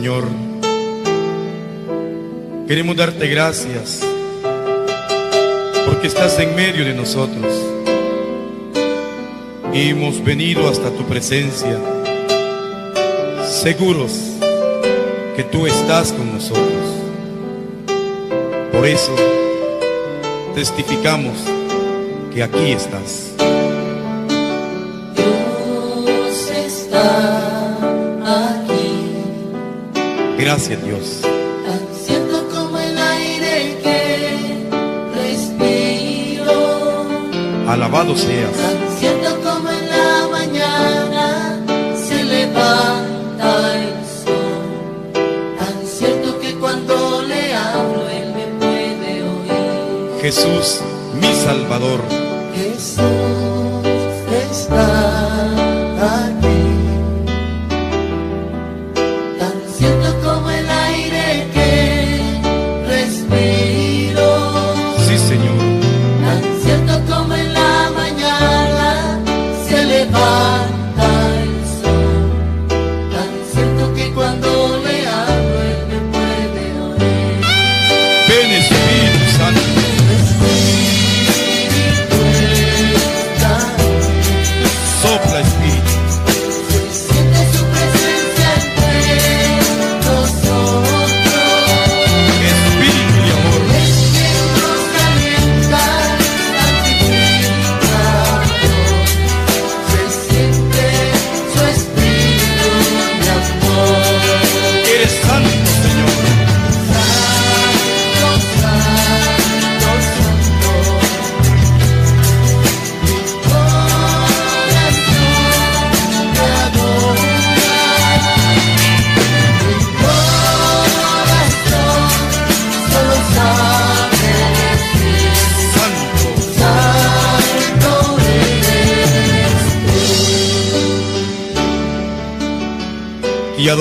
Señor, queremos darte gracias porque estás en medio de nosotros. Y hemos venido hasta tu presencia, seguros que tú estás con nosotros. Por eso testificamos que aquí estás. Gracias Dios. tan cierto como el aire que respiro, Alabado seas. tan cierto como en la mañana se levanta el sol, tan cierto que cuando le hablo él me puede oír. Jesús, mi Salvador.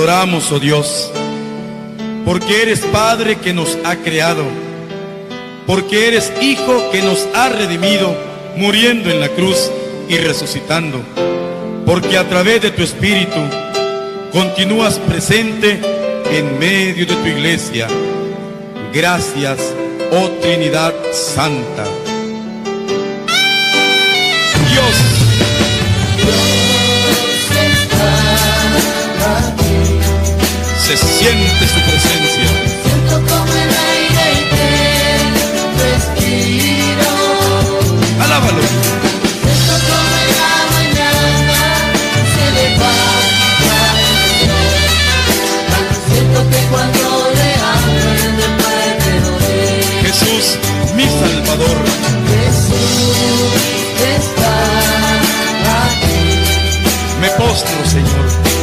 Adoramos, oh Dios, porque eres Padre que nos ha creado, porque eres Hijo que nos ha redimido, muriendo en la cruz y resucitando, porque a través de tu Espíritu continúas presente en medio de tu iglesia. Gracias, oh Trinidad Santa. Siente su presencia. Siento como el aire que respiro. Alábalo. Siento como la mañana se levanta siento que cuando le él me puede oír. Jesús, mi Salvador. Jesús está aquí. Me postro, Señor.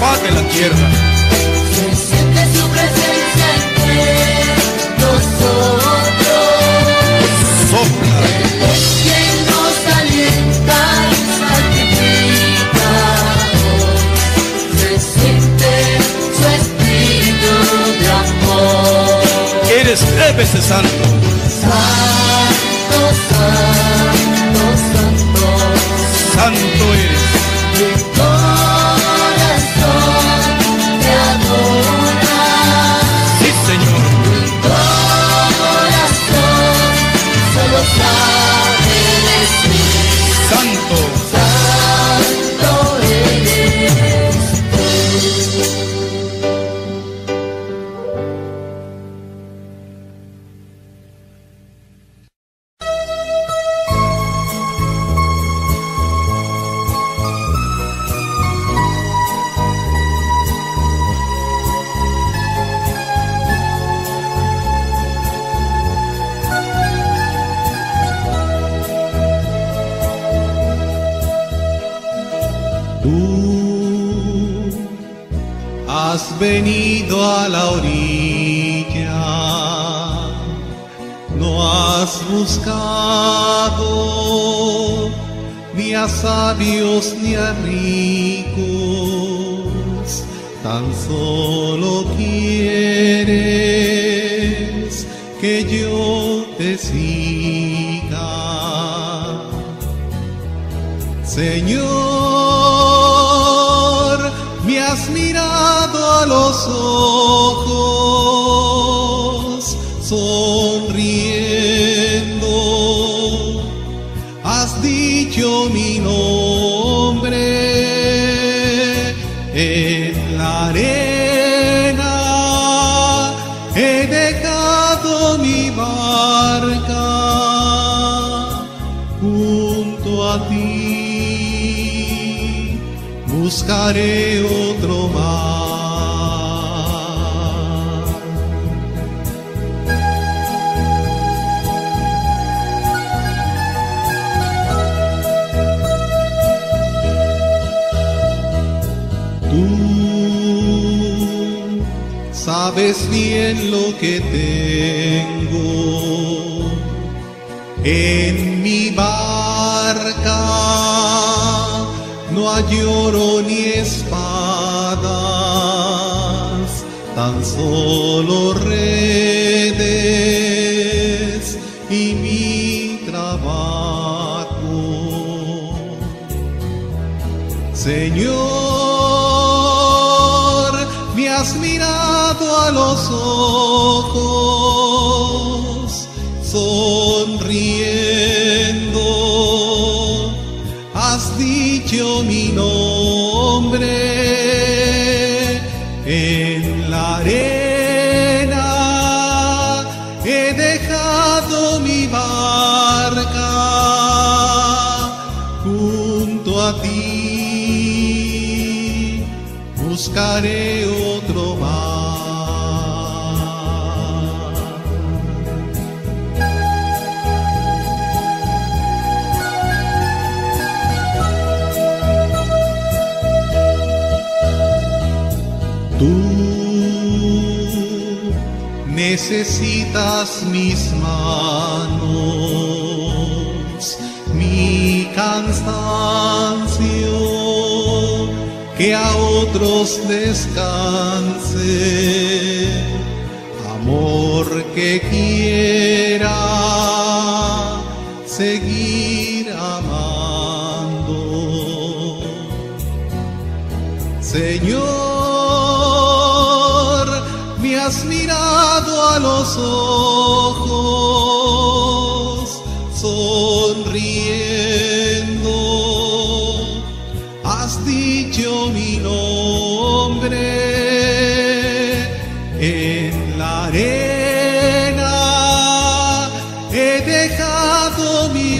Faz de la tierra. Se siente su presencia entre nosotros. Sopla, Es quien nos alienta y santifica. Se siente su espíritu de amor. eres tres veces santo. Santo,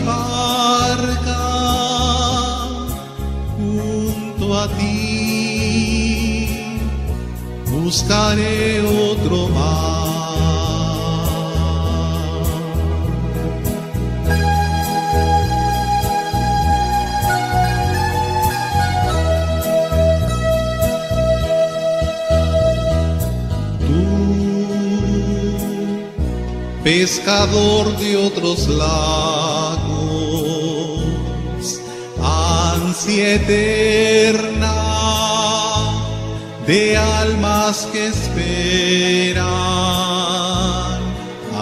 barca junto a ti. Buscaré otro mar. pescador de otros lados. ansia eterna de almas que esperan,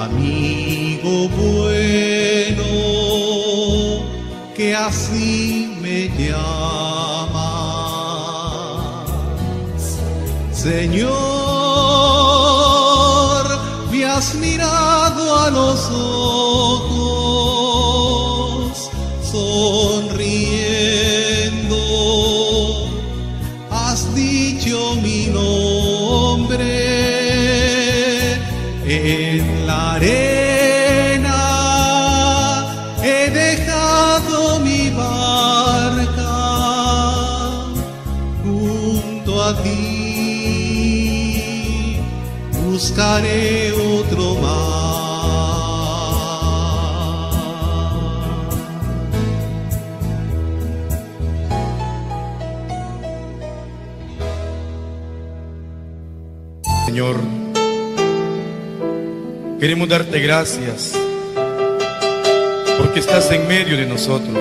amigo bueno, que así me llamas, Señor. Señor, queremos darte gracias porque estás en medio de nosotros.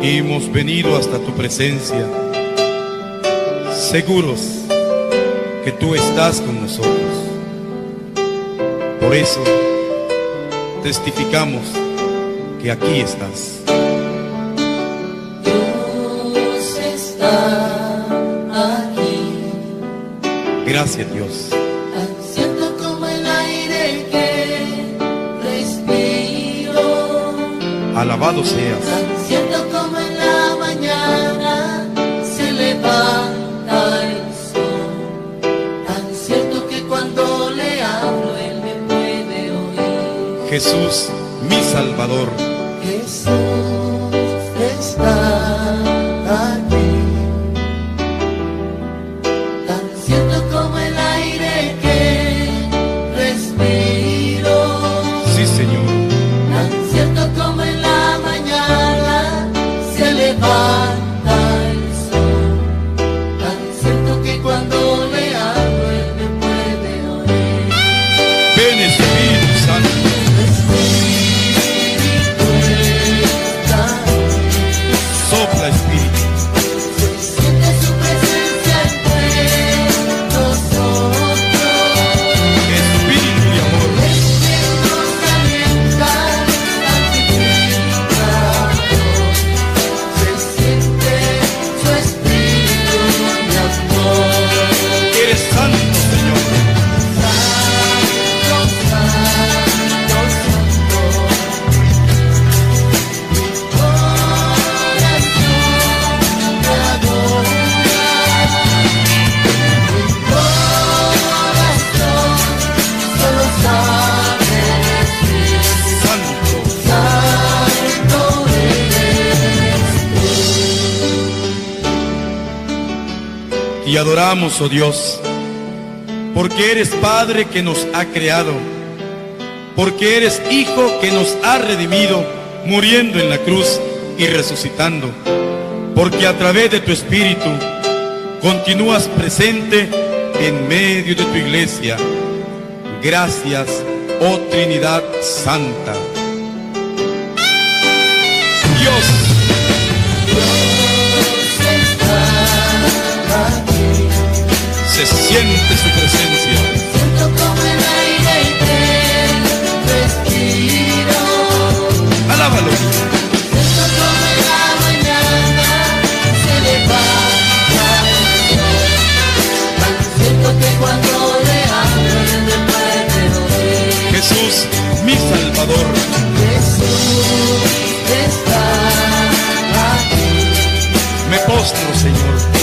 Y hemos venido hasta tu presencia, seguros que tú estás con nosotros. Por eso testificamos que aquí estás. Dios está aquí, Gracias Dios. Alabado seas. Jesús, mi Salvador. Adoramos, oh Dios, porque eres Padre que nos ha creado, porque eres Hijo que nos ha redimido, muriendo en la cruz y resucitando, porque a través de tu Espíritu continúas presente en medio de tu iglesia. Gracias, oh Trinidad Santa. Dios, se siente su presencia. Siento como el aire que respiro. Alábalo. Siento como en la mañana se levanta el sol. Cierto que cuando le hablo me puede oír. Jesús, mi Salvador. Jesús está aquí. Me postro, Señor.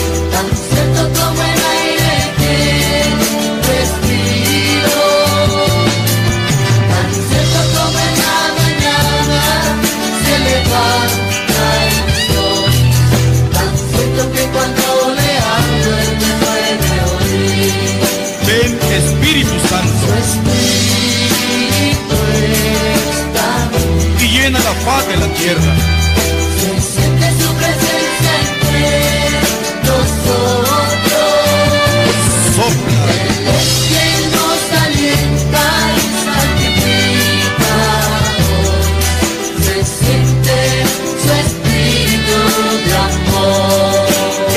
Tierra. Se siente su presencia entre nosotros. Sopla,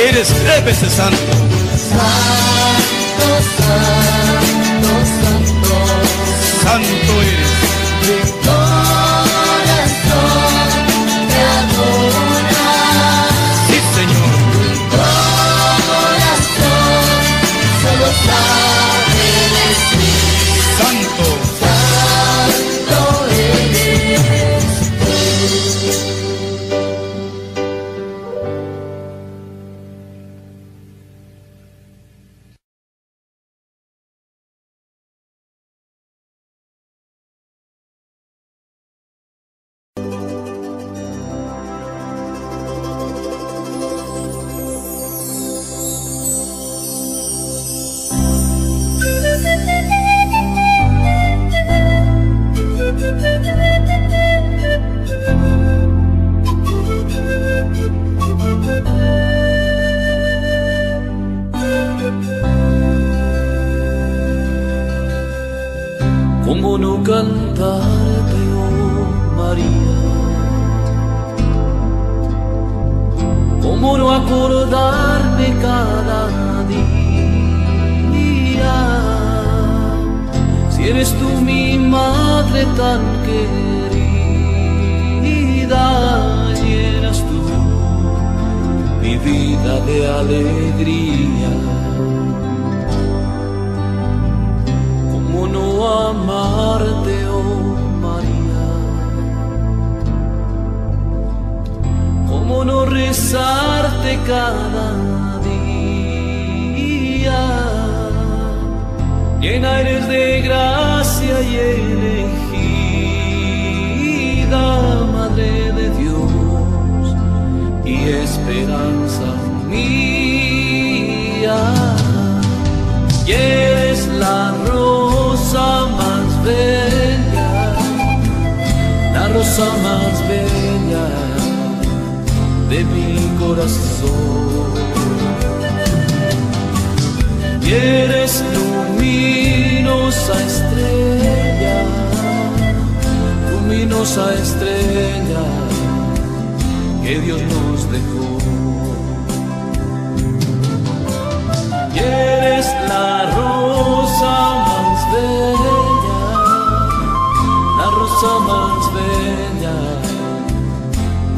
eres tres veces. Santo,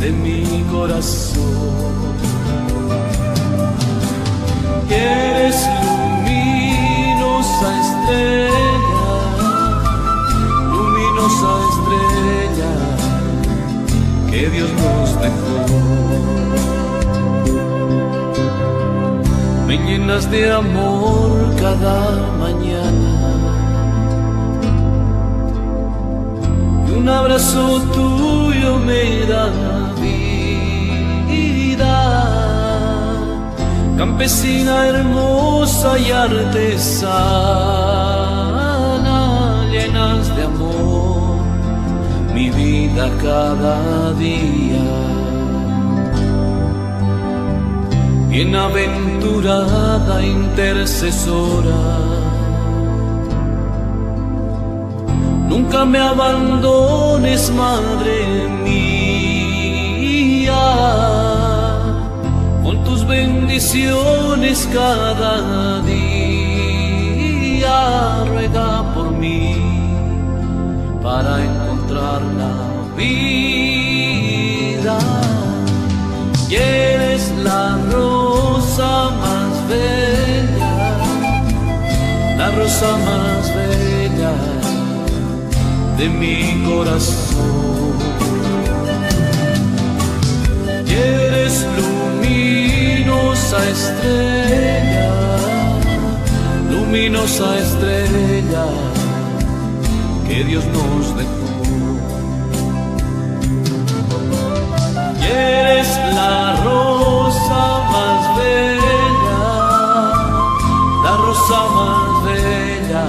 de mi corazón. Eres luminosa estrella, luminosa estrella que Dios nos dejó. Me llenas de amor cada mañana un abrazo tuyo me da Campesina hermosa y artesana, llenas de amor mi vida cada día. Bienaventurada intercesora, nunca me abandones, Madre mía, bendiciones cada día, ruega por mí para encontrar la vida. Y eres la rosa más bella, la rosa más bella de mi corazón. Y eres luminosa estrella, luminosa estrella que Dios nos dejó. Y eres la rosa más bella, la rosa más bella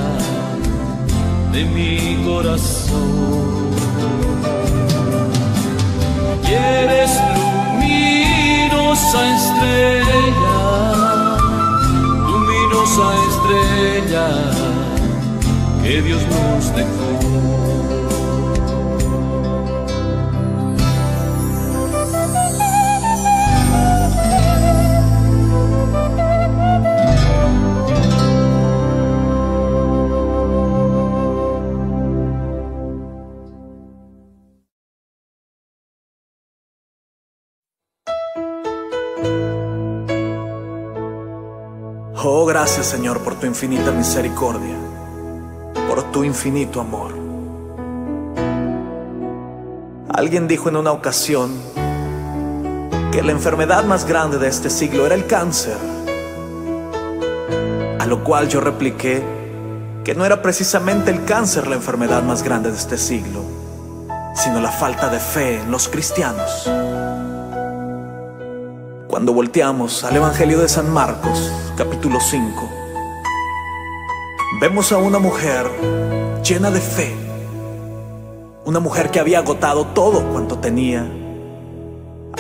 de mi corazón. Y eres luminosa estrella, luminosa estrella que Dios nos dejó. Tu infinita misericordia, por tu infinito amor. Alguien dijo en una ocasión que la enfermedad más grande de este siglo era el cáncer, a lo cual yo repliqué que no era precisamente el cáncer la enfermedad más grande de este siglo, sino la falta de fe en los cristianos. Cuando volteamos al Evangelio de San Marcos, capítulo 5, vemos a una mujer llena de fe, una mujer que había agotado todo cuanto tenía,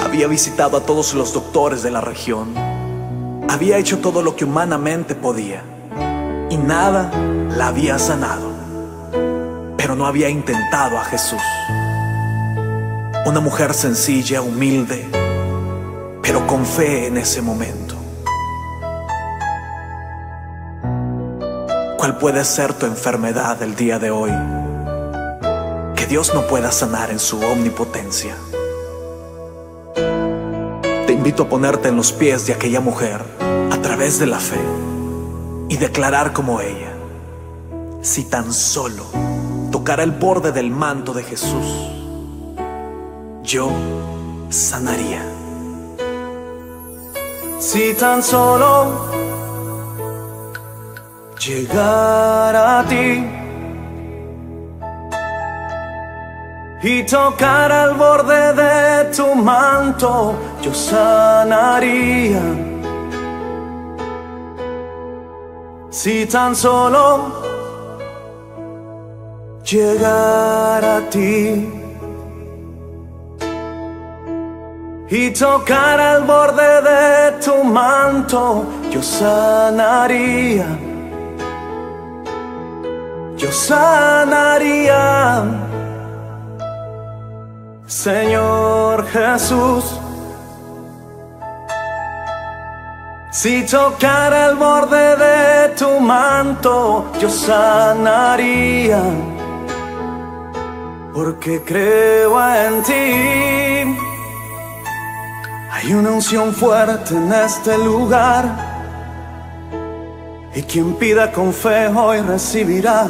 había visitado a todos los doctores de la región, había hecho todo lo que humanamente podía. Y nada la había sanado, pero no había intentado a Jesús. Una mujer sencilla, humilde, pero con fe en ese momento. ¿Cuál puede ser tu enfermedad el día de hoy? Que Dios no pueda sanar en su omnipotencia. Te invito a ponerte en los pies de aquella mujer a través de la fe y declarar como ella, si tan solo tocara el borde del manto de Jesús, yo sanaría. Si tan solo llegara a ti y tocar al borde de tu manto, yo sanaría. Si tan solo llegara a ti y tocar al borde de tu manto, yo sanaría. Yo sanaría, Señor Jesús. Si tocara el borde de tu manto, yo sanaría, porque creo en ti. Hay una unción fuerte en este lugar. Y quien pida con fe hoy recibirá,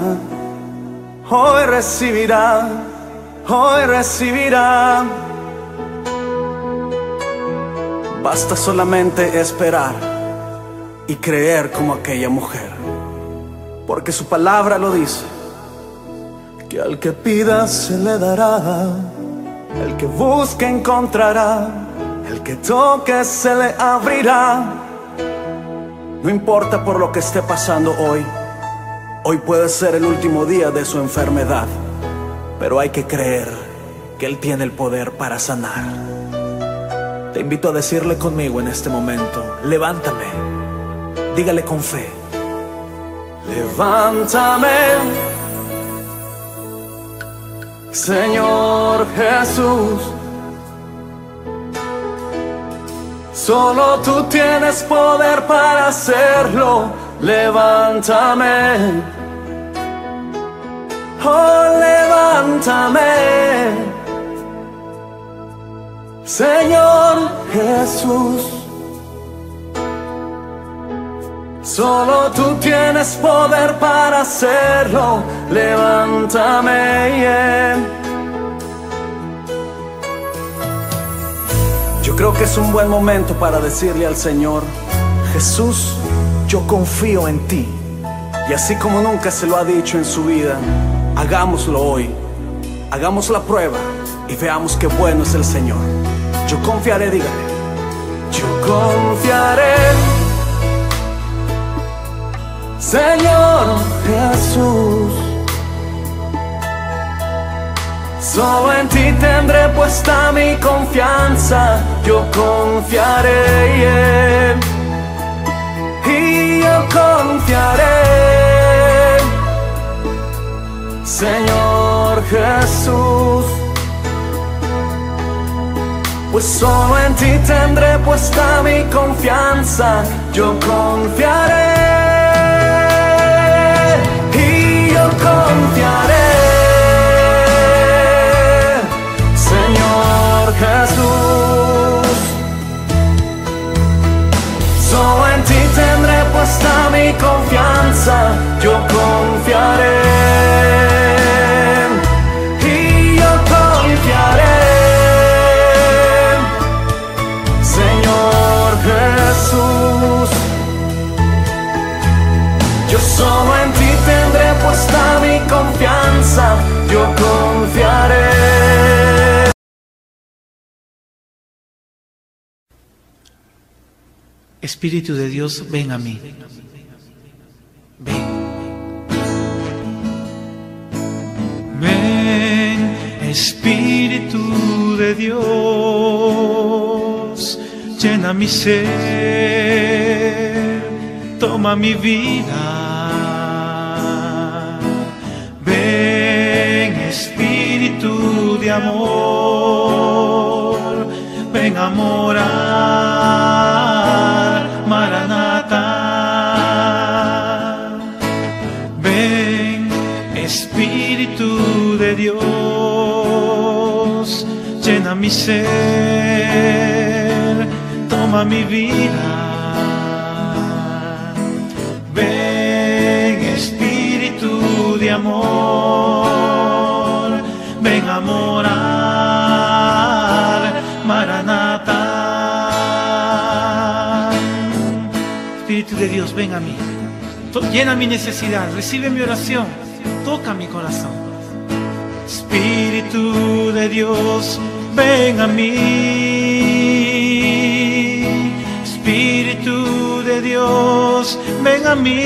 hoy recibirá, hoy recibirá. Basta solamente esperar y creer como aquella mujer, porque su palabra lo dice, que al que pida se le dará, el que busque encontrará, el que toque se le abrirá. No importa por lo que esté pasando hoy, hoy puede ser el último día de su enfermedad, pero hay que creer que Él tiene el poder para sanar. Te invito a decirle conmigo en este momento, levántame, dígale con fe, levántame, Señor Jesús. Solo tú tienes poder para hacerlo. Levántame. Oh, levántame. Señor Jesús. Solo tú tienes poder para hacerlo. Levántame. yeah. Creo que es un buen momento para decirle al Señor, Jesús, yo confío en ti. Y así como nunca se lo ha dicho en su vida, hagámoslo hoy. Hagamos la prueba y veamos qué bueno es el Señor. Yo confiaré, dígale. Yo confiaré. Señor Jesús. Solo en ti tendré puesta mi confianza, yo confiaré y yo confiaré, Señor Jesús. Pues solo en ti tendré puesta mi confianza, yo confiaré tendré puesta mi confianza, yo confiaré. Espíritu de Dios, ven a mí. Ven. Ven, Espíritu de Dios, llena mi ser, toma mi vida. Ven, Espíritu de amor, ven a morar, Maranata. Ven, Espíritu de Dios, llena mi ser, toma mi vida. Ven, Espíritu de amor, ven a Ven a mí. Llena mi necesidad, recibe mi oración, toca mi corazón. Espíritu de Dios, ven a mí. Espíritu de Dios, ven a mí.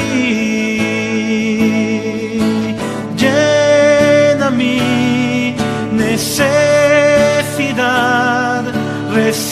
Llena mi necesidad, recibe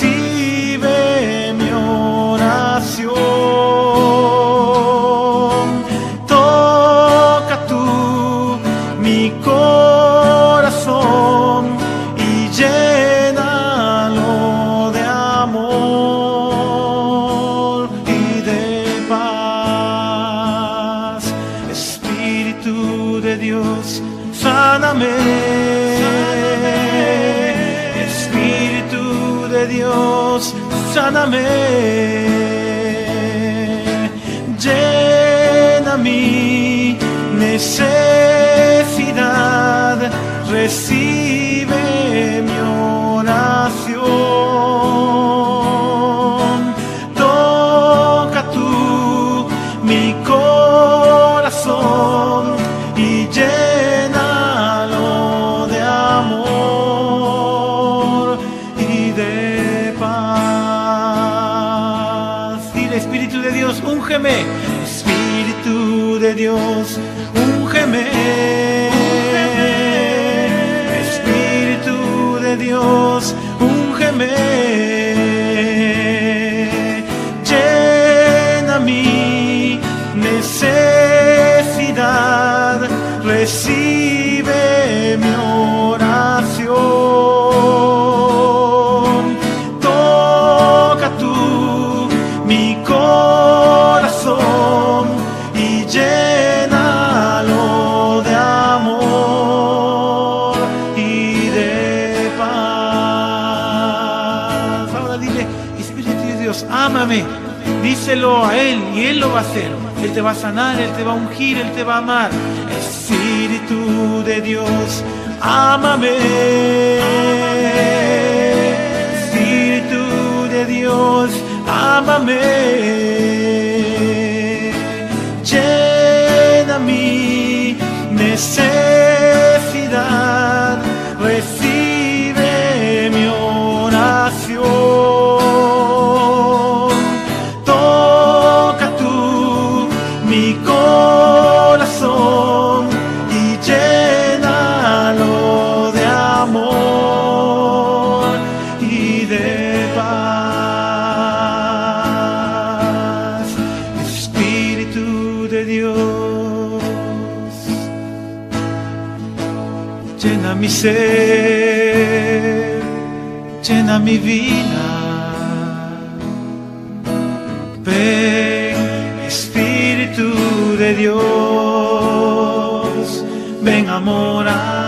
lo va a hacer. Él te va a sanar, Él te va a ungir, Él te va a amar. Espíritu de Dios, ámame. Espíritu de Dios, ámame. Llena mi necesidad, mi vida. Ven, Espíritu de Dios, ven a morar,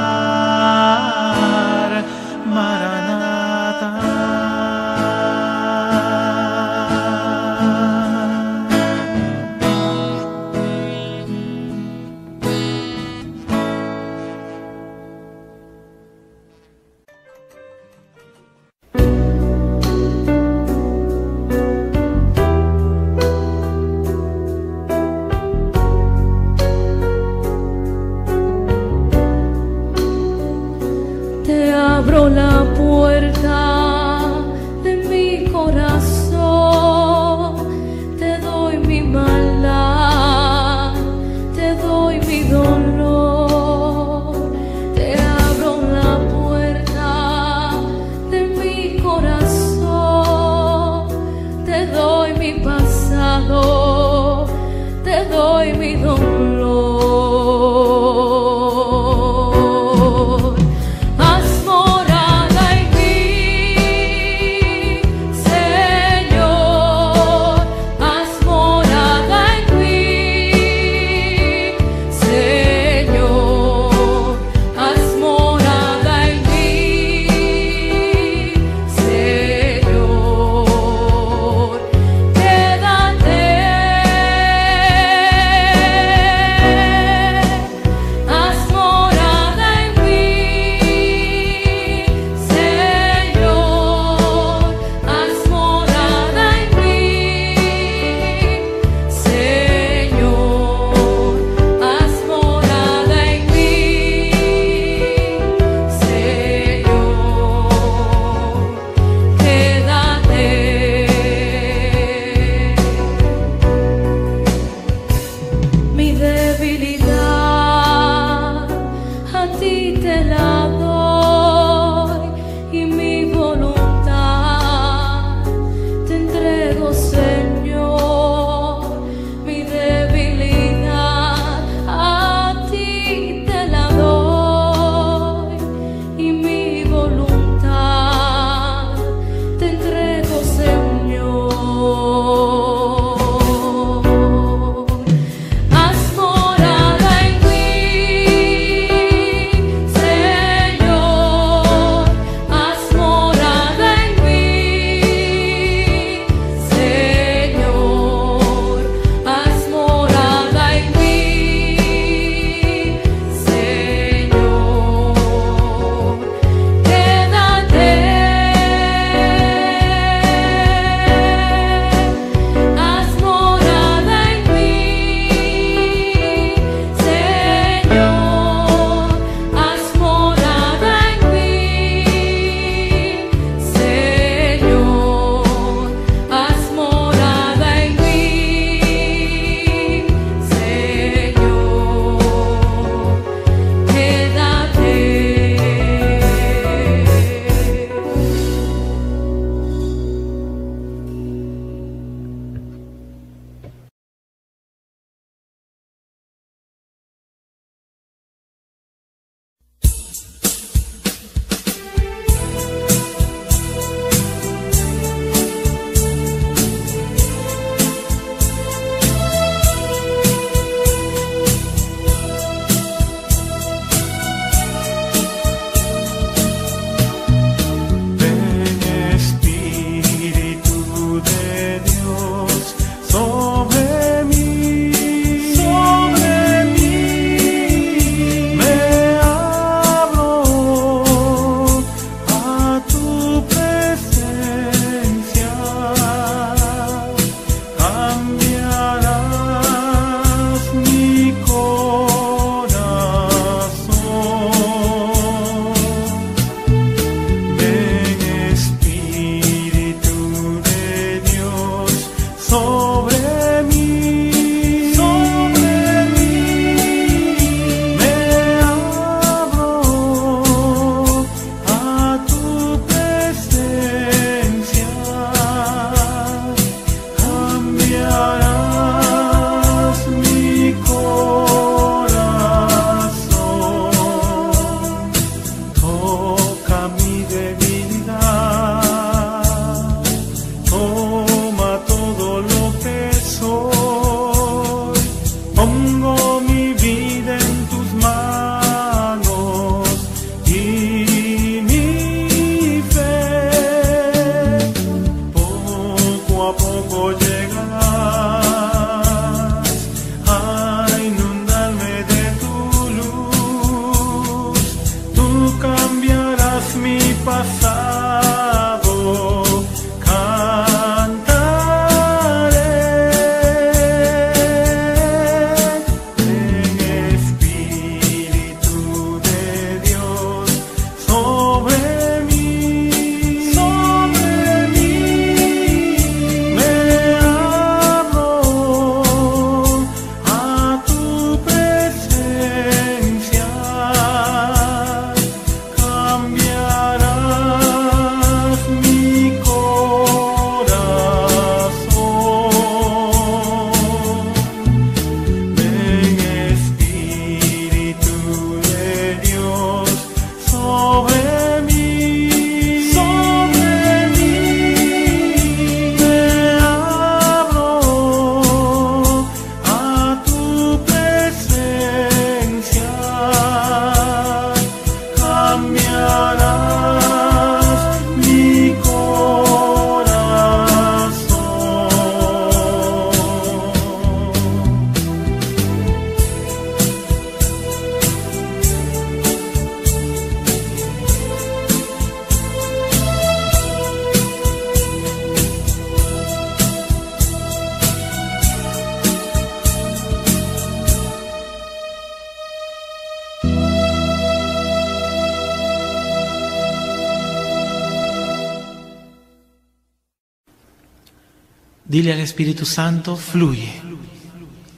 Espíritu Santo, fluye,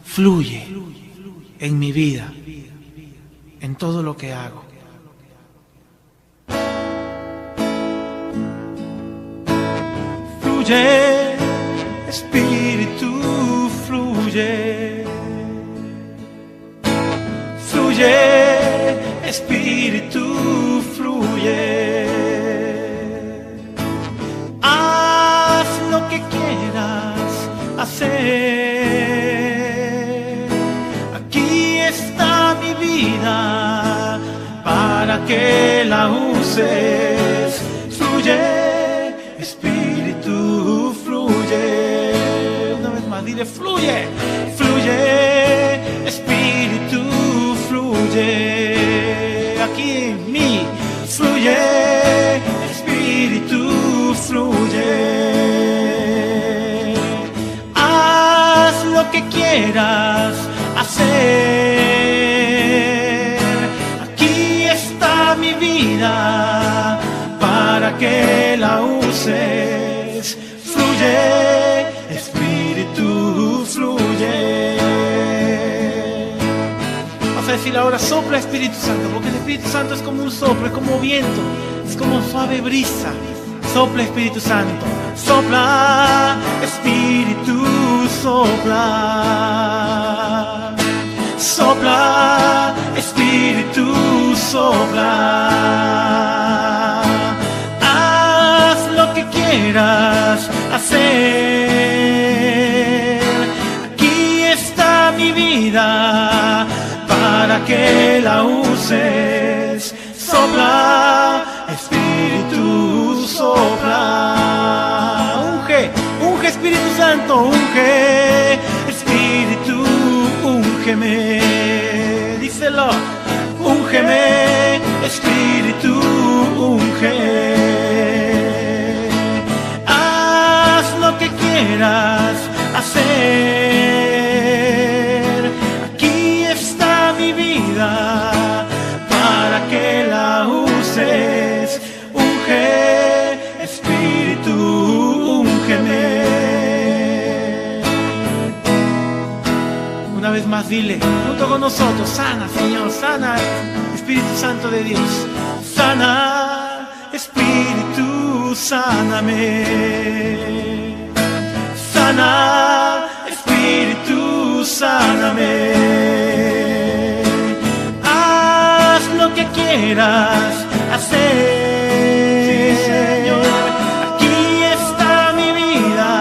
fluye Sopla Espíritu Santo, porque el Espíritu Santo es como un soplo, es como viento, es como suave brisa. Sopla Espíritu Santo, sopla Espíritu, sopla. Sopla Espíritu, sopla. Haz lo que quieras hacer. Aquí está mi vida que la uses. Sopla, Espíritu, sopla. Unge, unge Espíritu Santo, unge. Espíritu, úngeme. Díselo, úngeme. Espíritu, unge. Haz lo que quieras hacer. Para que la uses. Unge, Espíritu, úngeme. Una vez más dile, junto con nosotros, sana Señor, sana Espíritu Santo de Dios, sana Espíritu, sáname. Sana Espíritu, sáname. Lo que quieras hacer. Señor. Aquí está mi vida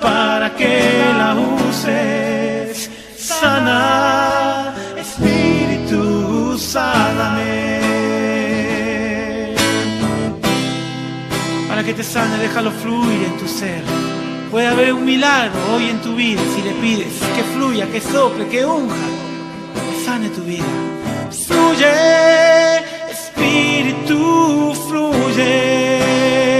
para que la uses. Sana, Espíritu, sáname. Para que te sane, déjalo fluir en tu ser. Puede haber un milagro hoy en tu vida si le pides que fluya, que sople, que unja, que sane tu vida. Fluye, espíritu, fluye.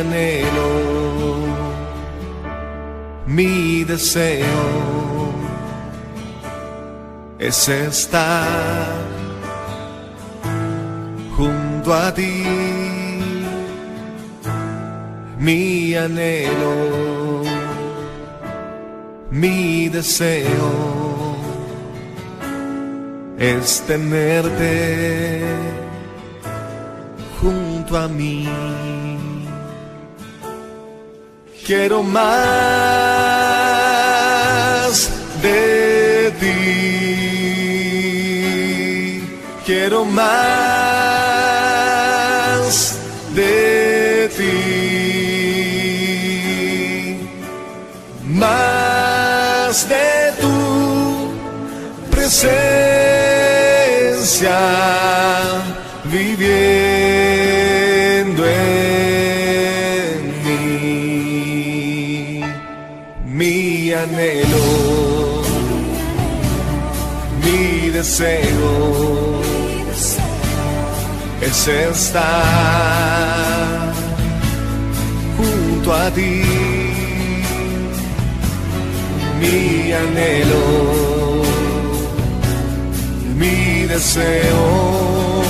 anhelo, mi deseo es estar junto a ti. Mi anhelo, mi deseo es tenerte junto a mí. Quiero más de ti. Quiero más. estar junto a ti. Mi anhelo, mi deseo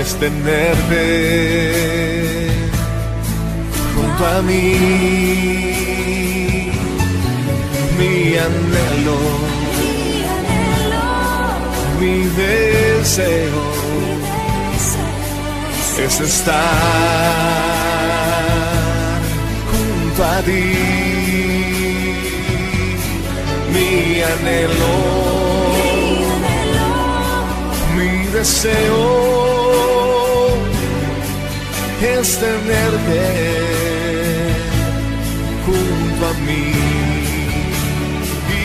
es tenerte junto a mí. Mi anhelo, mi deseo es estar junto a ti, mi anhelo, mi deseo es tenerte junto a mí. Y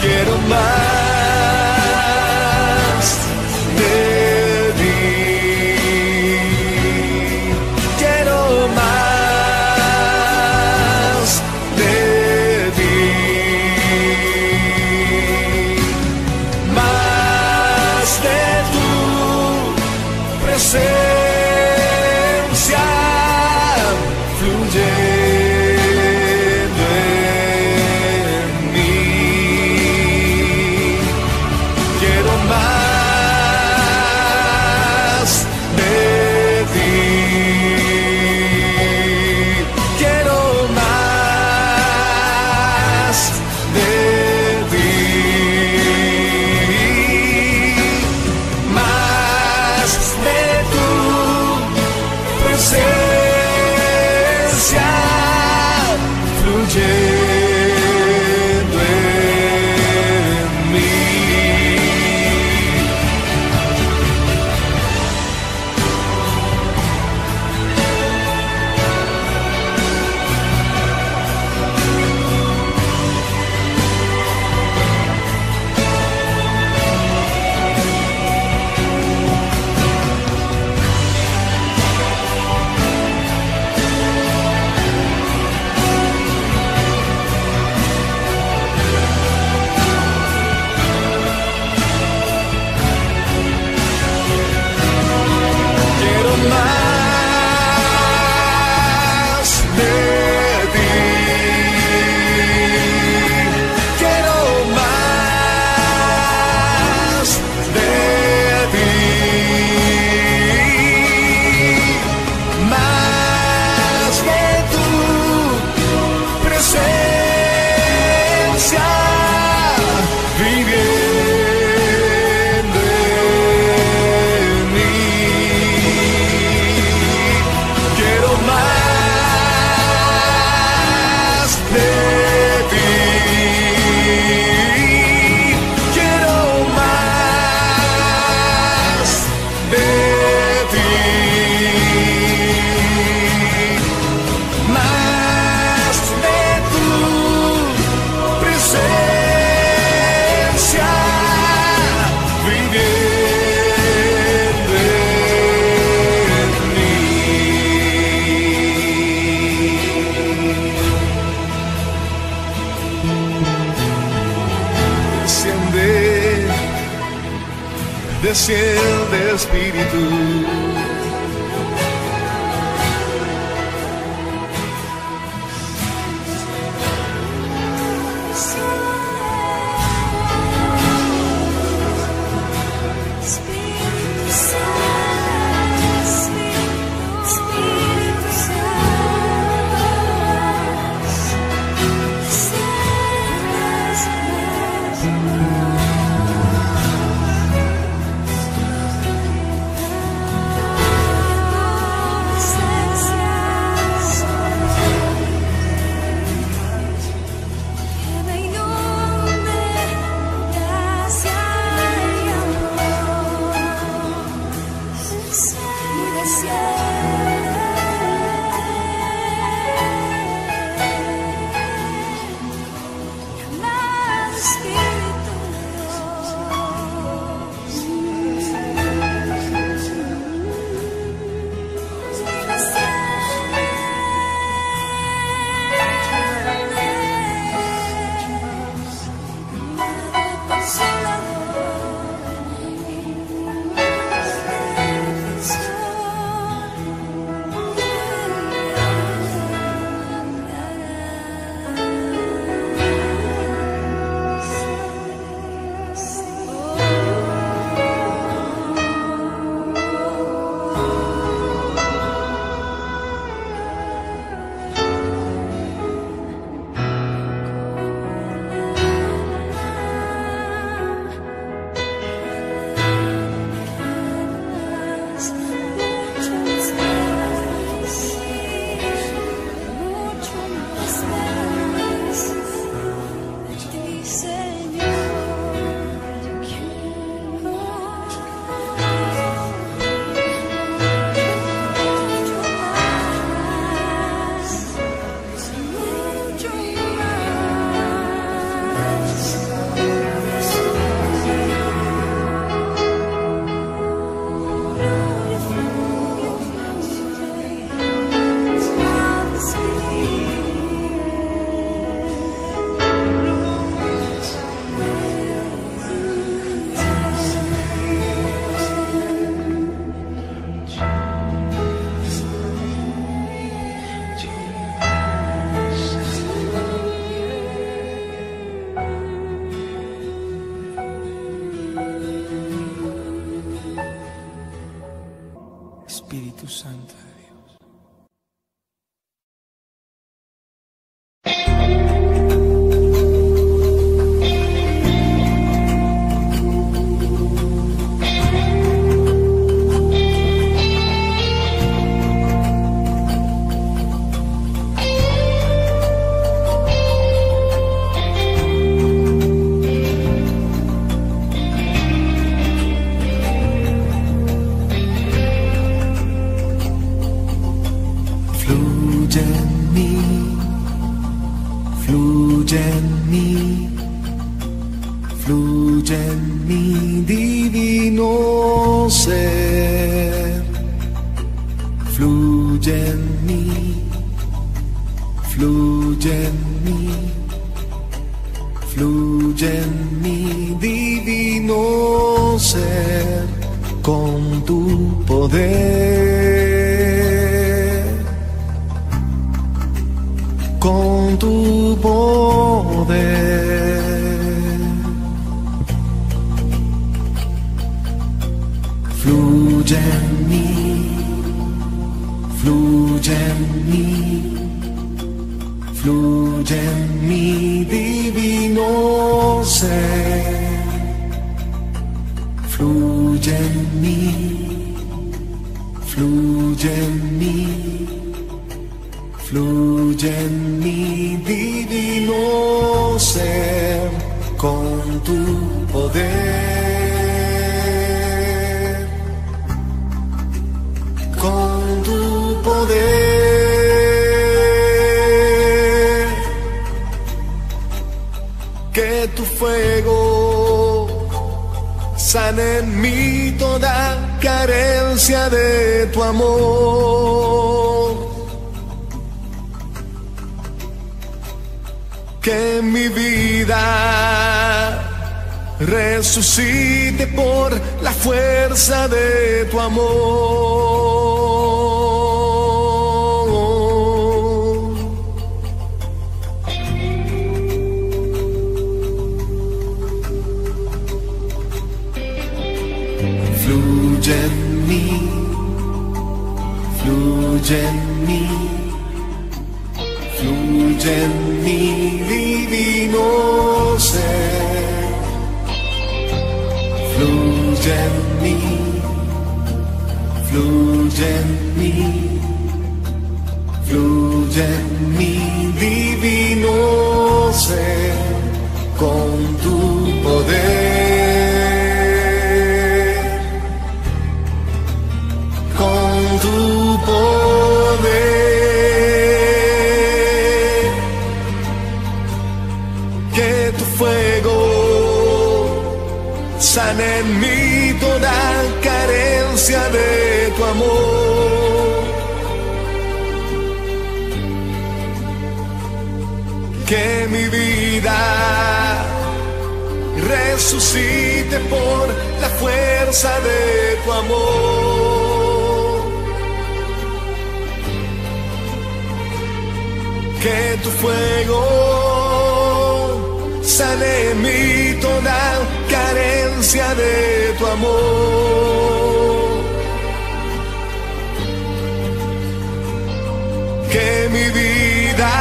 quiero más fuego sane en mí toda carencia de tu amor. que mi vida resucite por la fuerza de tu amor. Fluye en mí fluye en mi divino ser. Fluye en mí, resucite por la fuerza de tu amor. Que tu fuego sale en mí toda carencia de tu amor. Que mi vida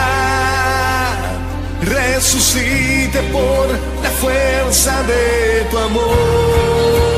resucite por fuerza de tu amor.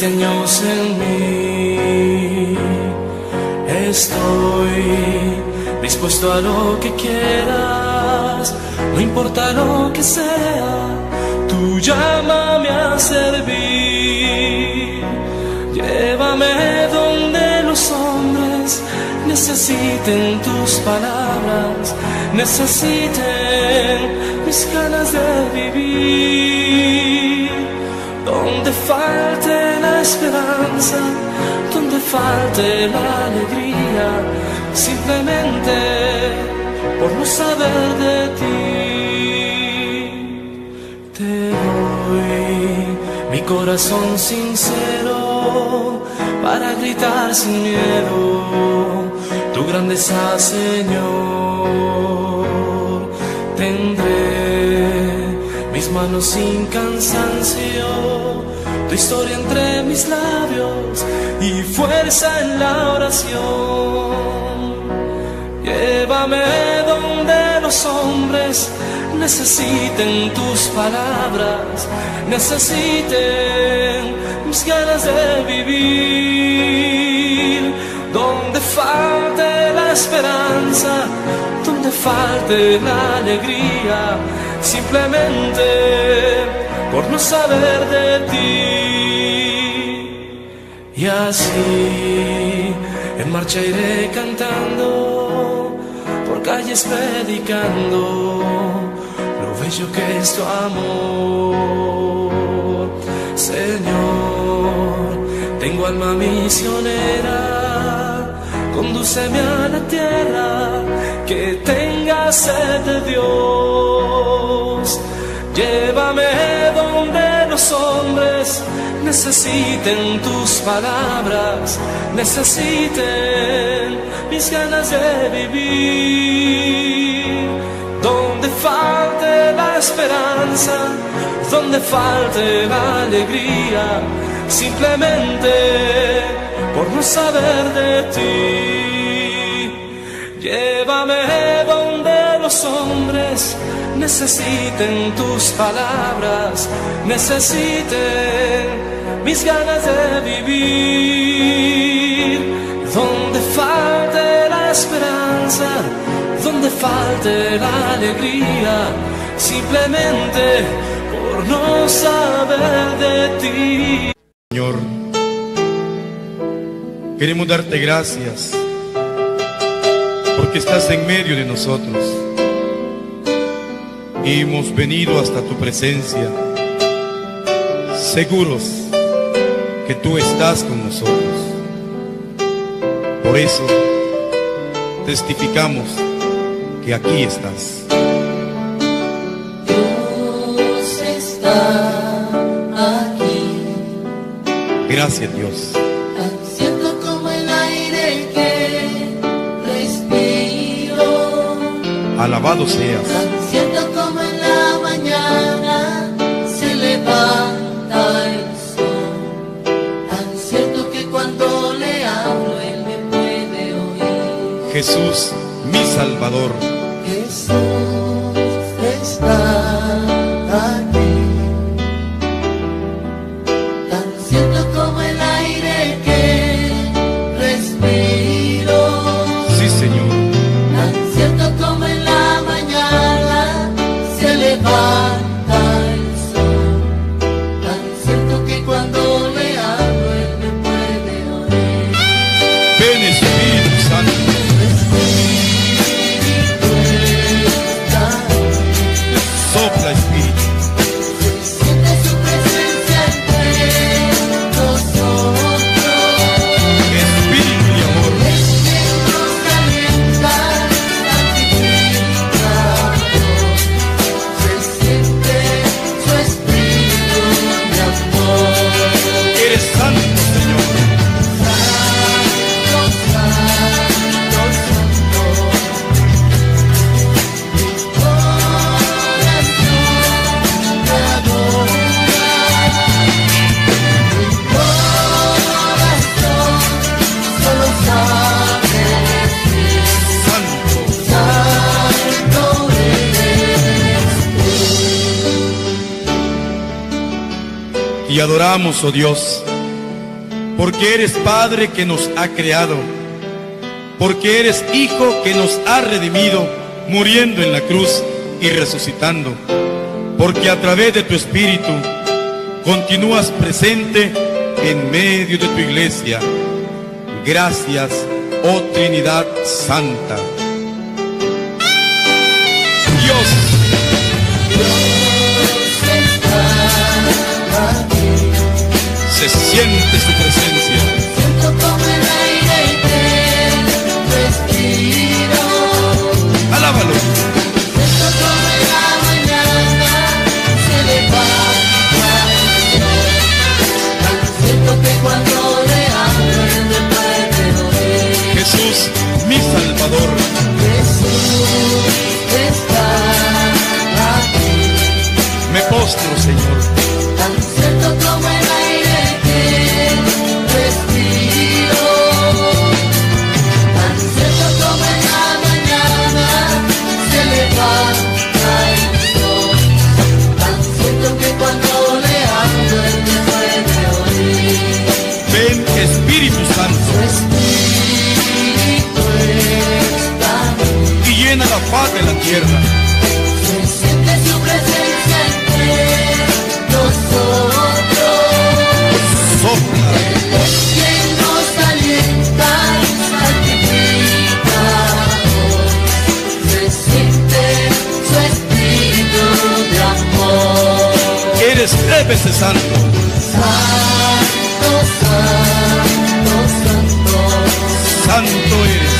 Años en mí. Estoy dispuesto a lo que quieras, no importa lo que sea, tú llámame a servir. Llévame donde los hombres necesiten tus palabras, necesiten mis ganas de vivir. Donde falte la esperanza, donde falte la alegría, simplemente por no saber de ti. Te doy mi corazón sincero para gritar sin miedo tu grandeza, Señor. Tendré mis manos sin cansancio, tu historia entre mis labios y fuerza en la oración. Llévame donde los hombres necesiten tus palabras, necesiten mis ganas de vivir. Donde falte la esperanza, donde falte la alegría, simplemente por no saber de ti. Y así en marcha iré cantando, por calles predicando lo bello que es tu amor. Señor, tengo alma misionera, condúceme a la tierra que tenga sed de Dios. Llévame donde los hombres necesiten tus palabras, necesiten mis ganas de vivir. Donde falte la esperanza, donde falte la alegría, simplemente por no saber de ti. Llévame donde los hombres necesiten tus palabras, necesiten mis ganas de vivir. Donde falte la esperanza, donde falte la alegría, simplemente por no saber de ti. Señor, queremos darte gracias porque estás en medio de nosotros y hemos venido hasta tu presencia seguros que tú estás con nosotros. Por eso testificamos que aquí estás. Dios está aquí, Gracias Dios. Alabado seas. tan cierto como en la mañana se levanta el sol, tan cierto que cuando le hablo él me puede oír. Jesús, mi Salvador. Adoramos, oh Dios, porque eres Padre que nos ha creado, porque eres Hijo que nos ha redimido, muriendo en la cruz y resucitando, porque a través de tu Espíritu continúas presente en medio de tu iglesia. Gracias, oh Trinidad Santa. Dios, se siente su presencia. Siento como el aire que respiro. Alábalo. Siento como la mañana se levanta el. Siento que cuando le me puede oír. Jesús, mi Salvador. Se siente su presencia entre nosotros. Sopla, eres tres veces santo. Santo, santo, santo. Santo eres.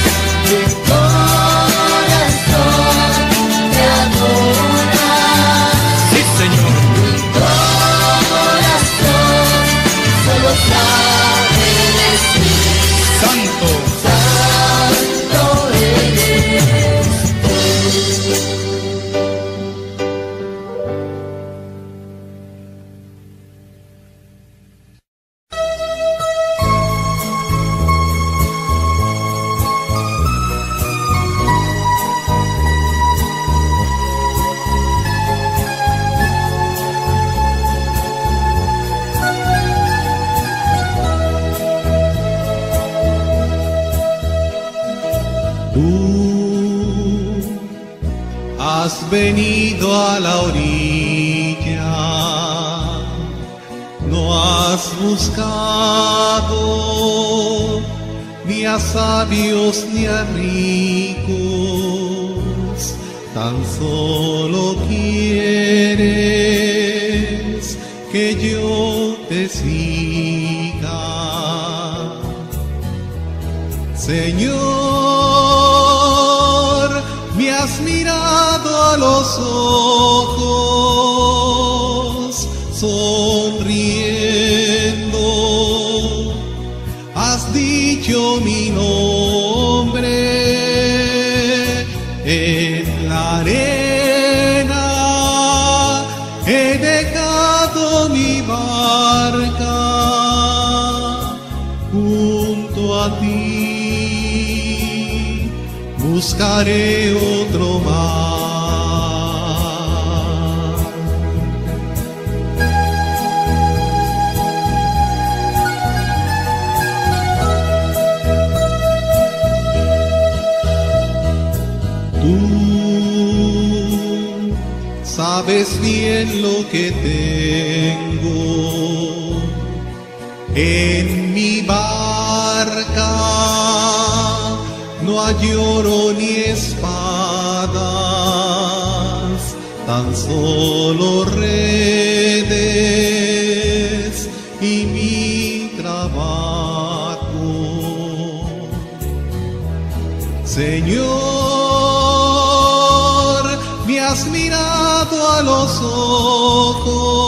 Sabes bien lo que tengo. En mi barca no hay oro ni espadas, tan solo redes los ojos,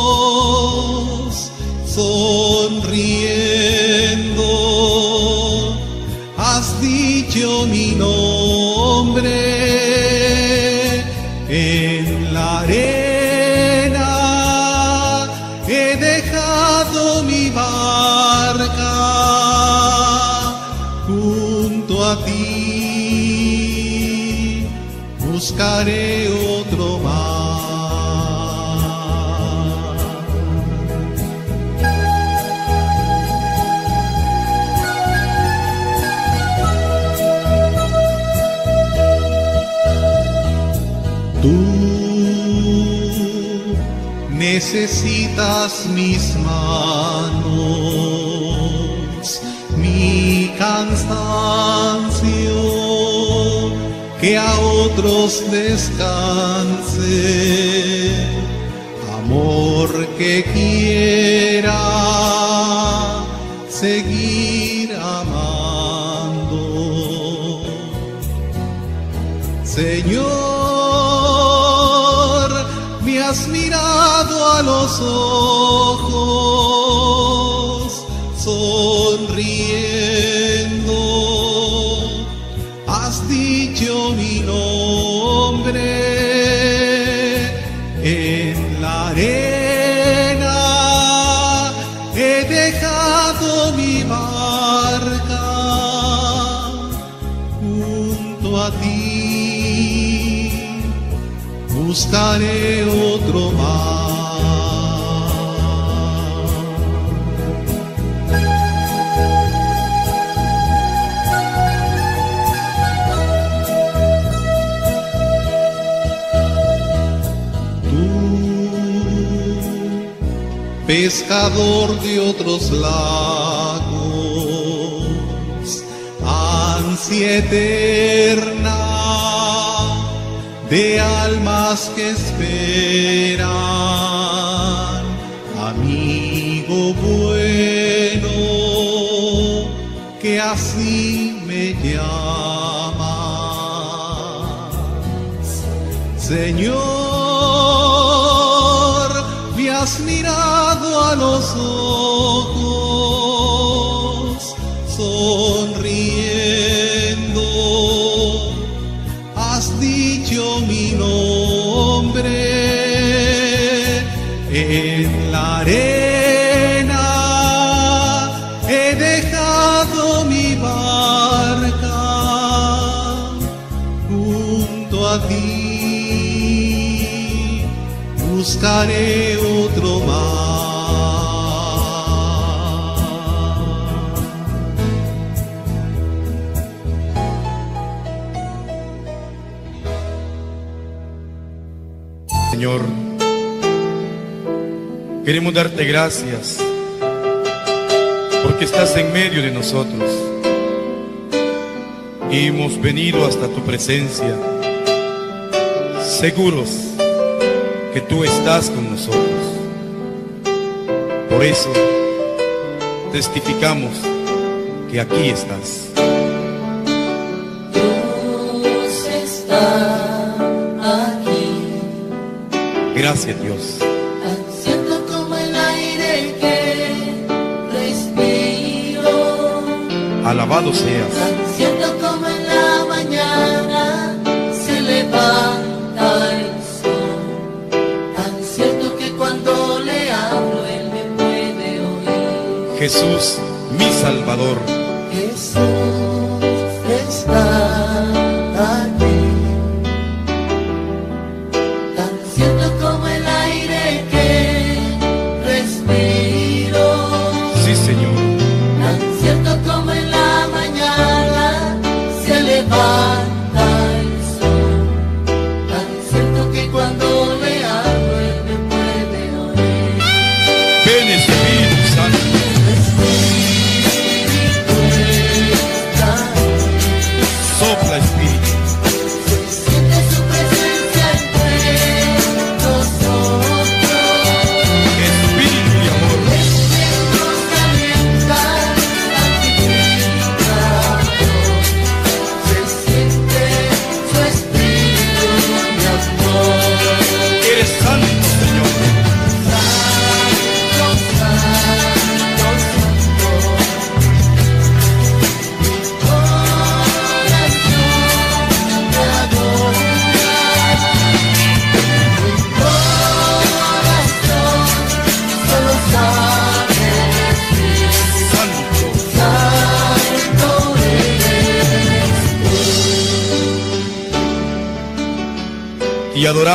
necesitas mis manos, mi cansancio, que a otros descanse, amor que quiera pescador de otros lagos, ansia eterna de almas que esperan, amigo bueno, que así me llamas. Señor, los ojos, sonriendo. Has dicho mi nombre en la arena. He dejado mi barca junto a ti. Buscaré queremos darte gracias porque estás en medio de nosotros y hemos venido hasta tu presencia seguros que tú estás con nosotros. Por eso testificamos que aquí estás. Dios está aquí, Gracias Dios. Alabado seas. tan cierto como en la mañana se levanta el sol, tan cierto que cuando le hablo él me puede oír. Jesús, mi Salvador.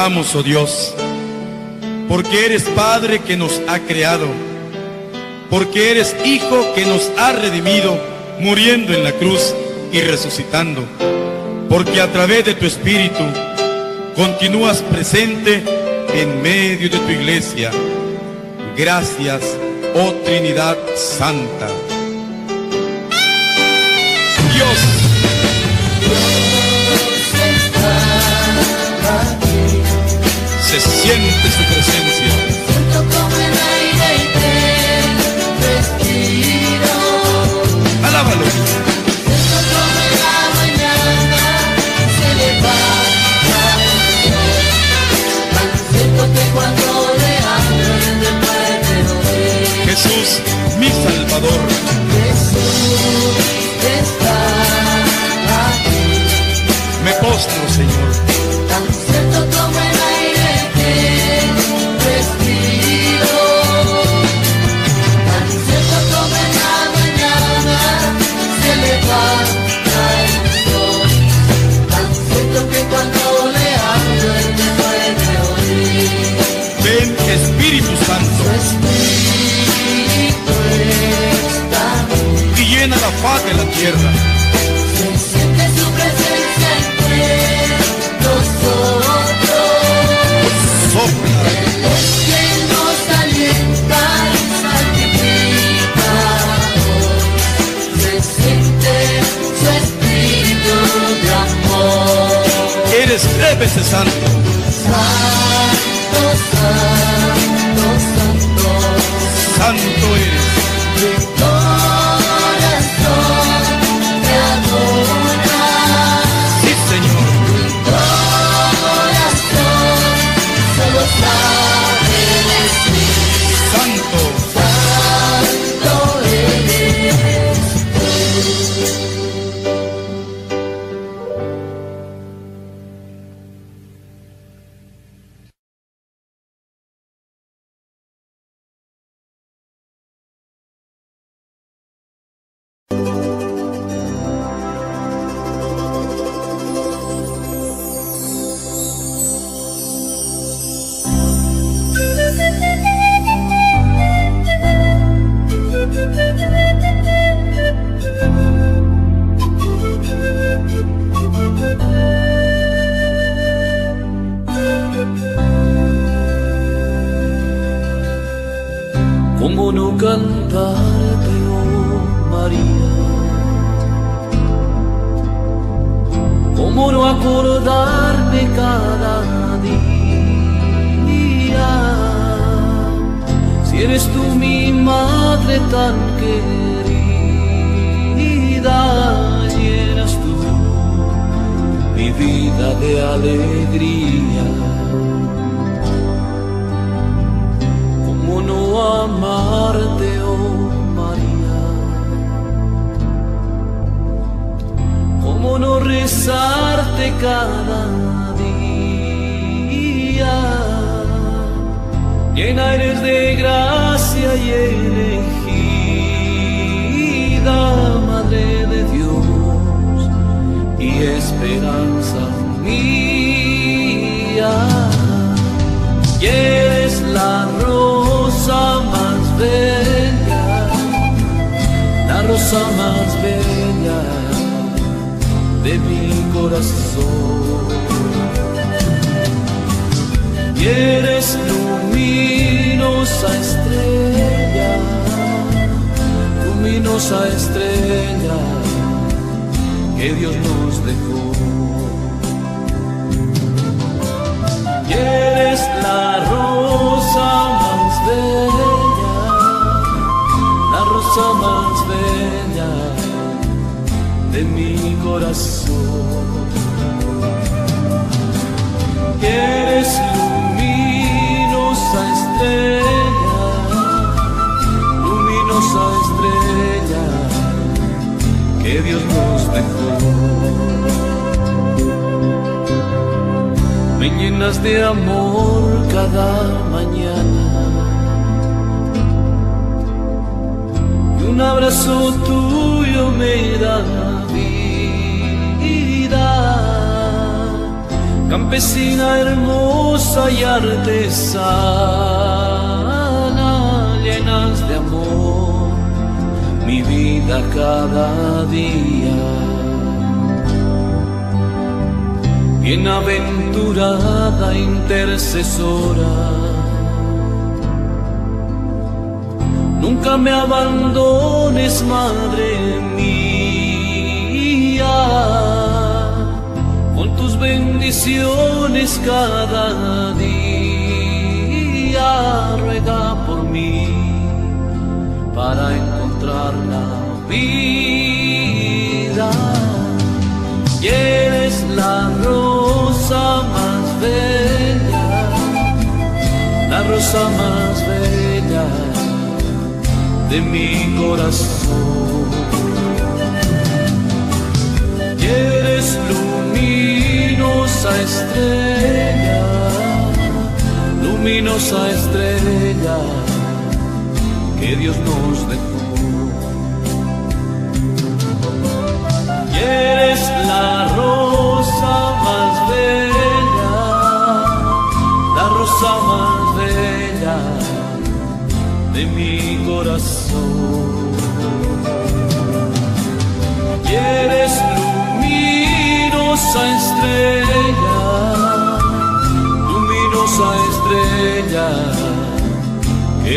alabamos, oh Dios, porque eres Padre que nos ha creado, porque eres Hijo que nos ha redimido, muriendo en la cruz y resucitando, porque a través de tu Espíritu continúas presente en medio de tu iglesia. Gracias, oh Trinidad Santa. Dios siente su presencia. Siento como el aire y te respiro. Alábalo. Siento como la mañana se levanta el sol. Siento que cuando le hablo en el Jesús, mi Salvador. Jesús está aquí. Me postro, Señor. Se siente su presencia entre nosotros. Sopla. Es quien nos alienta y. Se siente su espíritu de amor. Eres tres santo. Santo, santo, santo. Santo eres.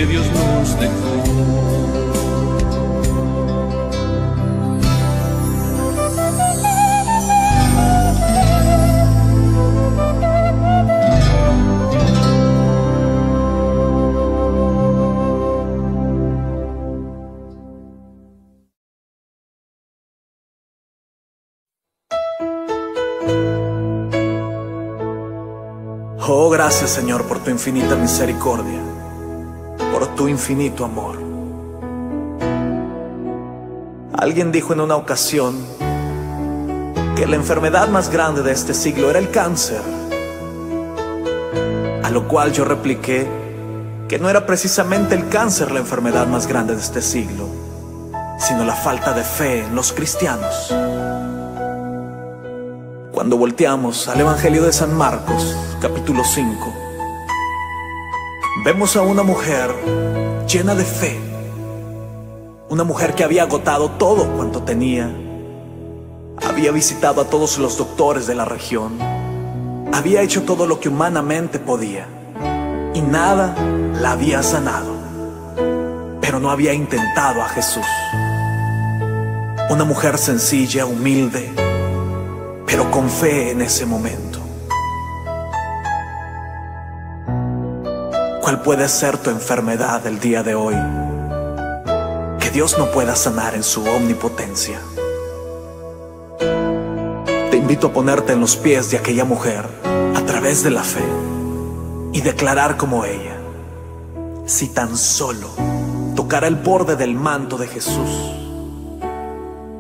Dios nos. Oh, gracias Señor por tu infinita misericordia, tu infinito amor. Alguien dijo en una ocasión que la enfermedad más grande de este siglo era el cáncer, a lo cual yo repliqué que no era precisamente el cáncer la enfermedad más grande de este siglo, sino la falta de fe en los cristianos. Cuando volteamos al Evangelio de San Marcos, capítulo 5, vemos a una mujer llena de fe, una mujer que había agotado todo cuanto tenía, había visitado a todos los doctores de la región, había hecho todo lo que humanamente podía. Y nada la había sanado, pero no había intentado a Jesús. Una mujer sencilla, humilde, pero con fe en ese momento. ¿Cuál puede ser tu enfermedad el día de hoy? Que Dios no pueda sanar en su omnipotencia. Te invito a ponerte en los pies de aquella mujer a través de la fe y declarar como ella, si tan solo tocara el borde del manto de Jesús,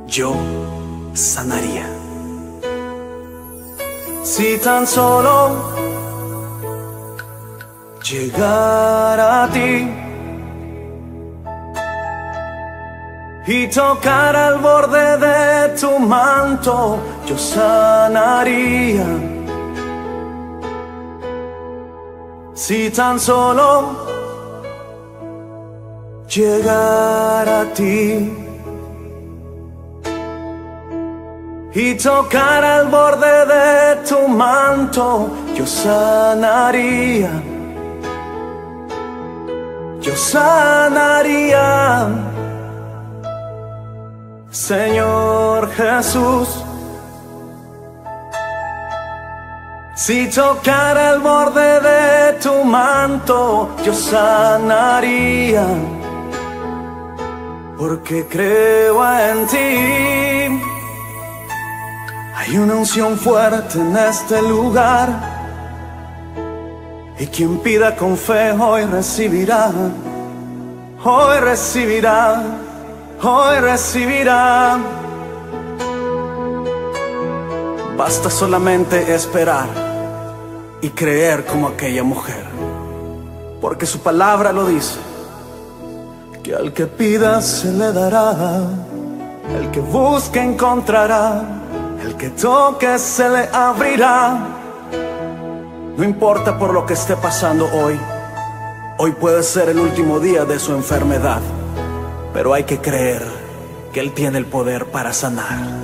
yo sanaría. Si tan solo llegar a ti y tocar al borde de tu manto, yo sanaría. Si tan solo llegar a ti. y tocar al borde de tu manto, yo sanaría. Yo sanaría, Señor Jesús. Si tocara el borde de tu manto, yo sanaría, porque creo en ti. Hay una unción fuerte en este lugar. Y quien pida con fe hoy recibirá. Hoy recibirá. Hoy recibirá. Basta solamente esperar y creer como aquella mujer. Porque su palabra lo dice. Que al que pida se le dará. El que busque encontrará. El que toque se le abrirá. No importa por lo que esté pasando hoy. Hoy puede ser el último día de su enfermedad. Pero hay que creer que Él tiene el poder para sanar.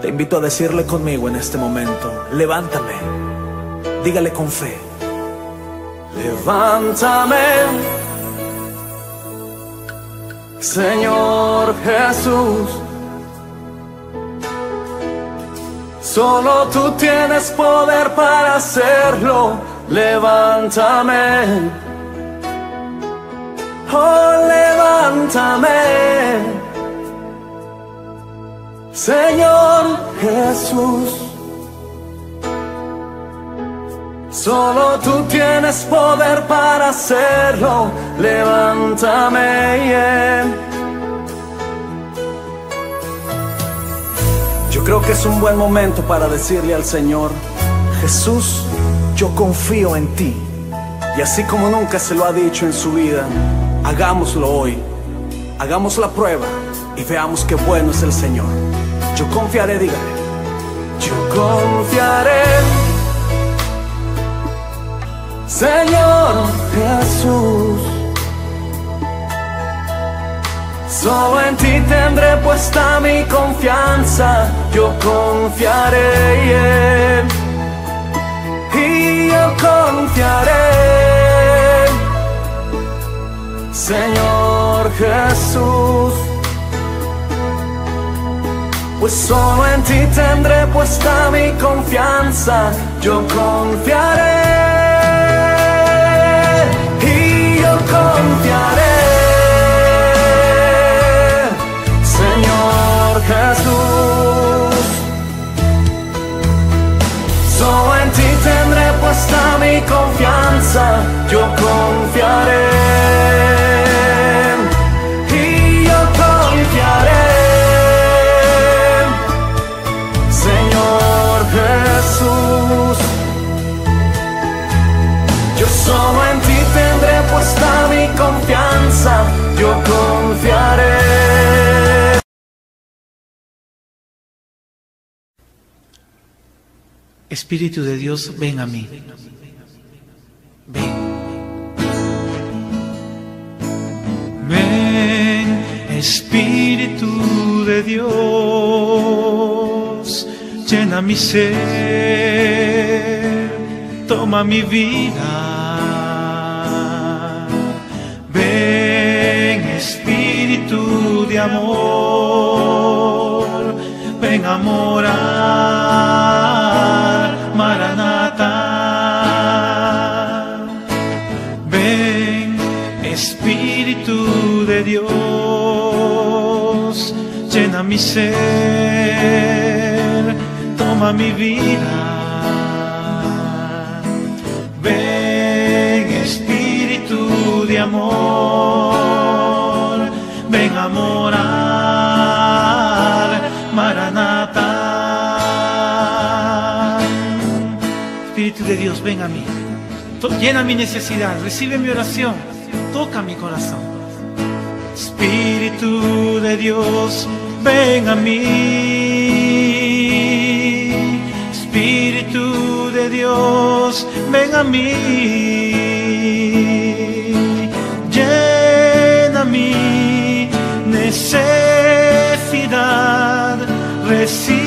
Te invito a decirle conmigo en este momento, levántame, dígale con fe, Levántame, Señor Jesús. Solo tú tienes poder para hacerlo. Levántame. Oh, levántame. Señor Jesús. Solo tú tienes poder para hacerlo. Levántame. Creo que es un buen momento para decirle al Señor, Jesús, yo confío en ti. Y así como nunca se lo ha dicho en su vida, hagámoslo hoy. Hagamos la prueba y veamos qué bueno es el Señor. Yo confiaré, dígale. Yo confiaré. Señor Jesús. Solo en ti tendré puesta mi confianza, yo confiaré. yeah. Y yo confiaré. Señor Jesús. Pues solo en ti tendré puesta mi confianza, yo confiaré. Confianza, yo confiaré. Y yo confiaré. Señor Jesús. Yo solo en ti tendré puesta mi confianza, yo confiaré. Espíritu de Dios, ven a mí. Espíritu de Dios, llena mi ser, toma mi vida. Ven, Espíritu de amor, ven a morar, mi ser, toma mi vida. Ven, Espíritu de amor, ven a morar, Maranata. Espíritu de Dios, ven a mí. Llena mi necesidad, recibe mi oración, toca mi corazón. Espíritu de Dios, ven a mí. Espíritu de Dios, ven a mí. Llena mi necesidad, recibe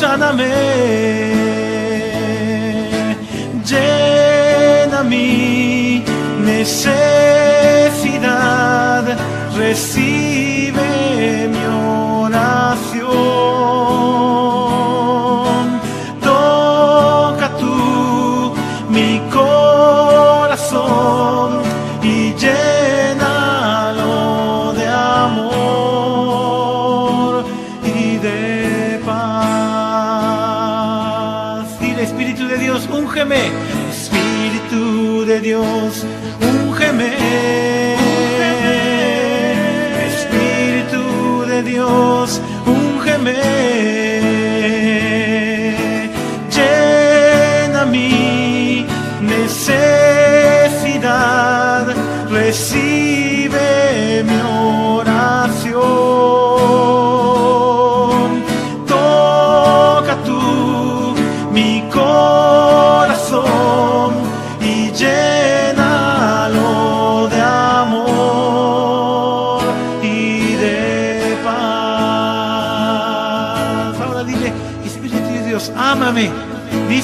sáname. Llena mi necesidad, recibe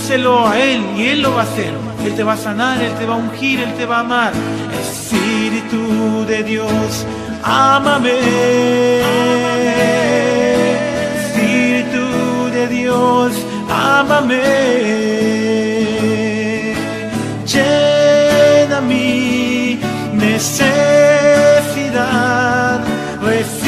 díselo a Él y Él lo va a hacer. Él te va a sanar, Él te va a ungir, Él te va a amar. Espíritu de Dios, ámame. Espíritu de Dios, ámame. Llena mi necesidad. Recibe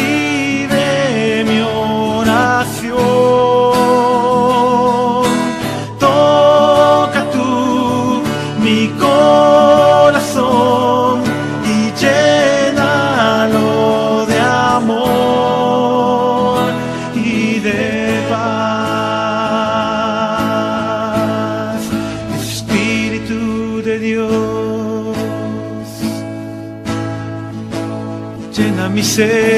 say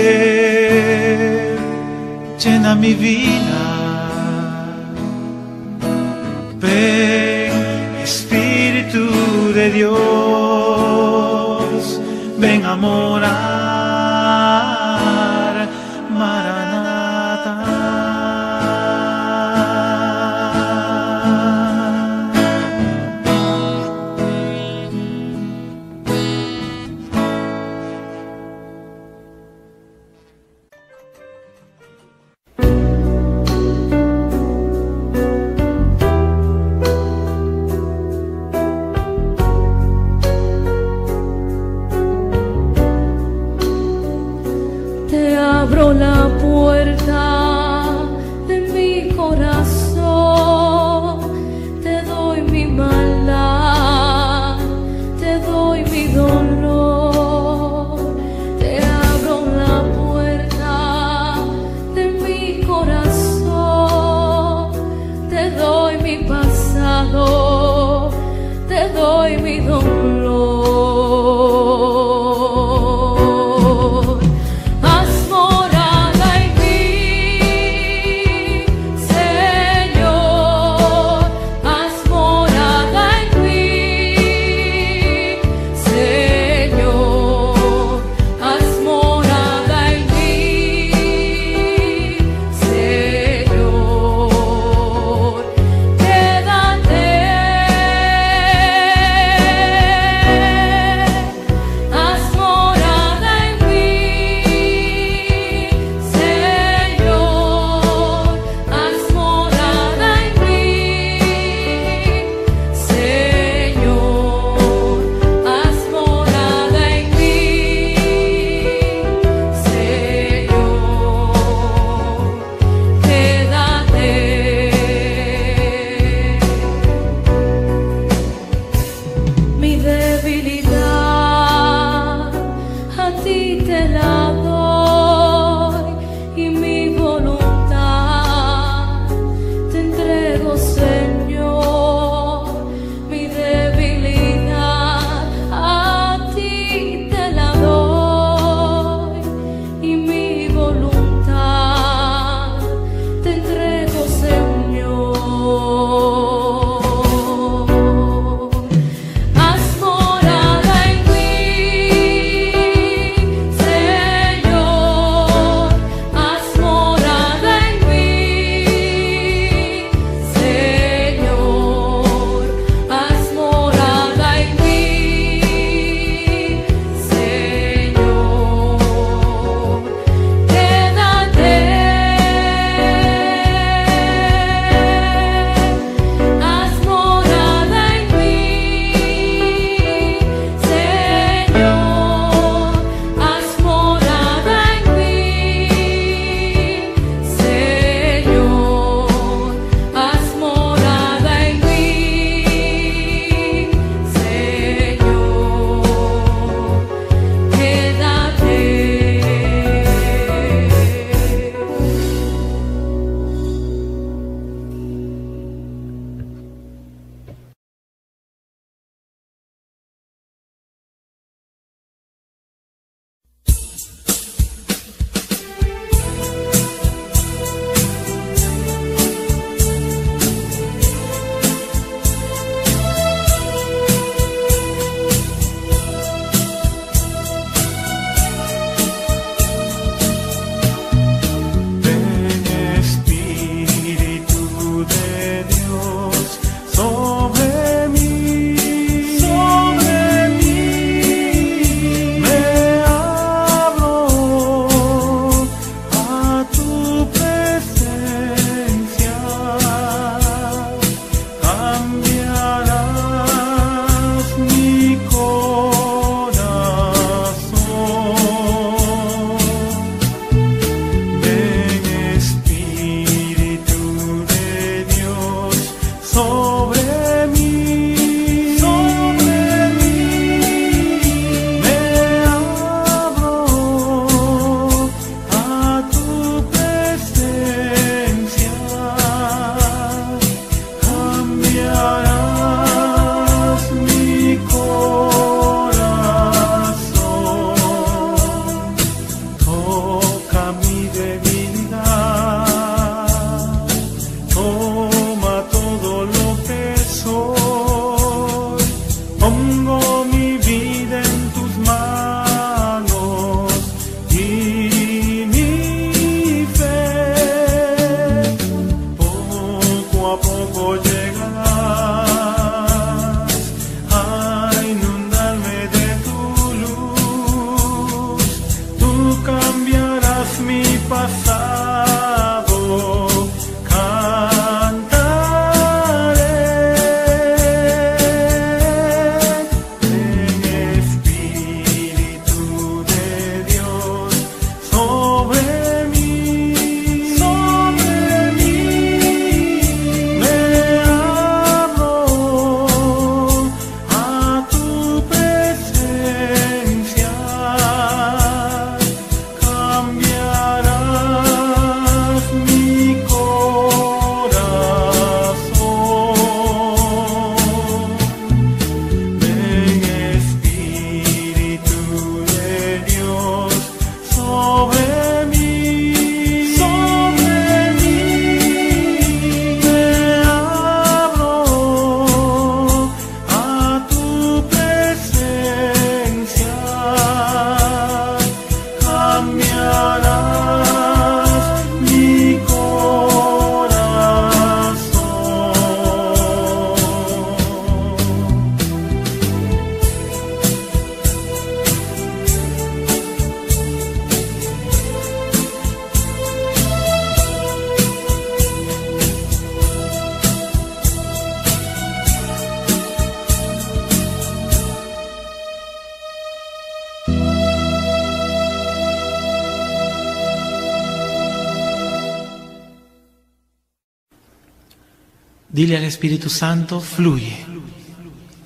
del Espíritu Santo fluye,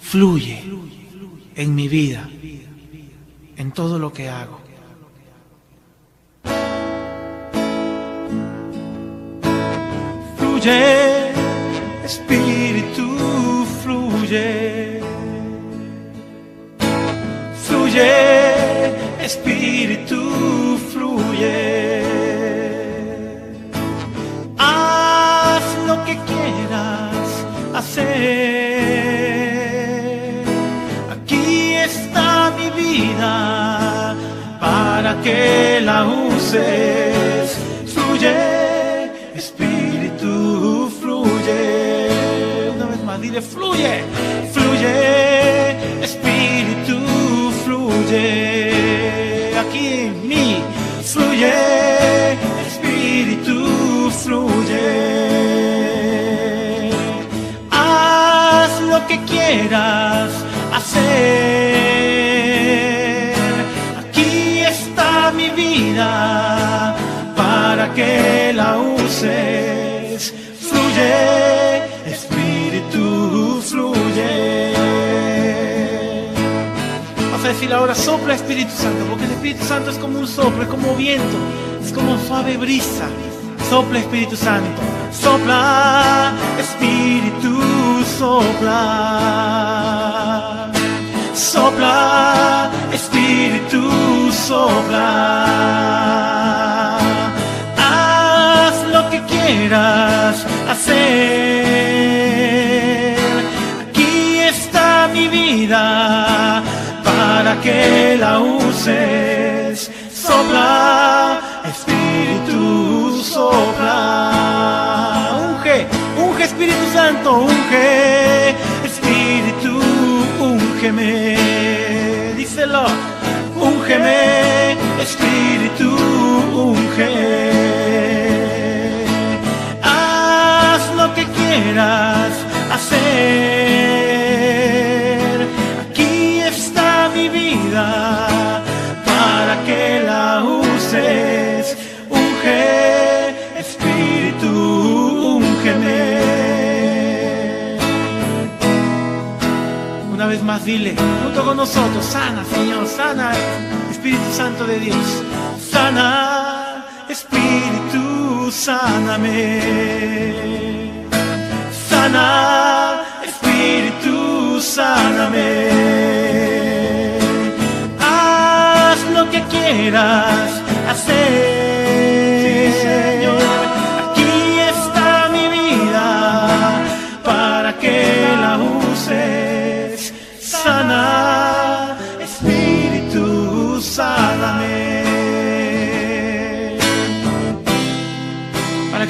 fluye en mi vida, en todo lo que hago. Fluye.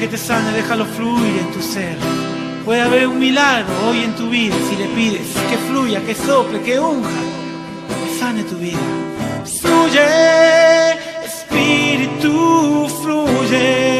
que te sane, déjalo fluir en tu ser. Puede haber un milagro hoy en tu vida si le pides que fluya, que sople, que unja, sane tu vida. Fluye, espíritu, fluye.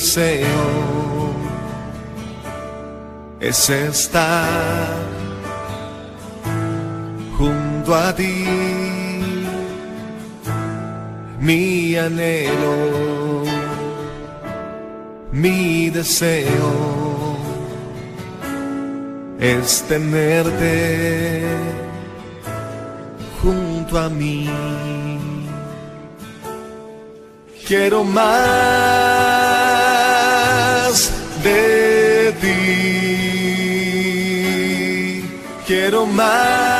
Deseo es estar junto a ti. Mi anhelo, mi deseo es tenerte junto a mí. Quiero más Quiero más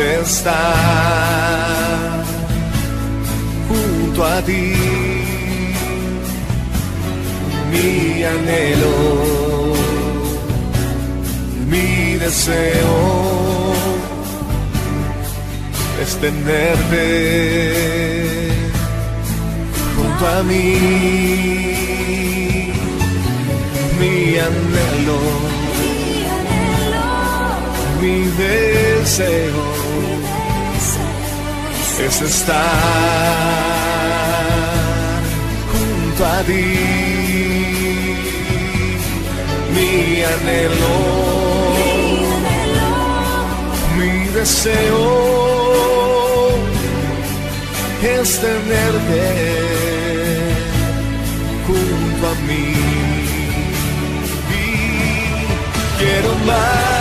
estar junto a ti. Mi anhelo, mi deseo es tenerte junto a mí. Mi anhelo, mi deseo es estar junto a ti. Mi anhelo, mi deseo es tenerte junto a mí. Y quiero más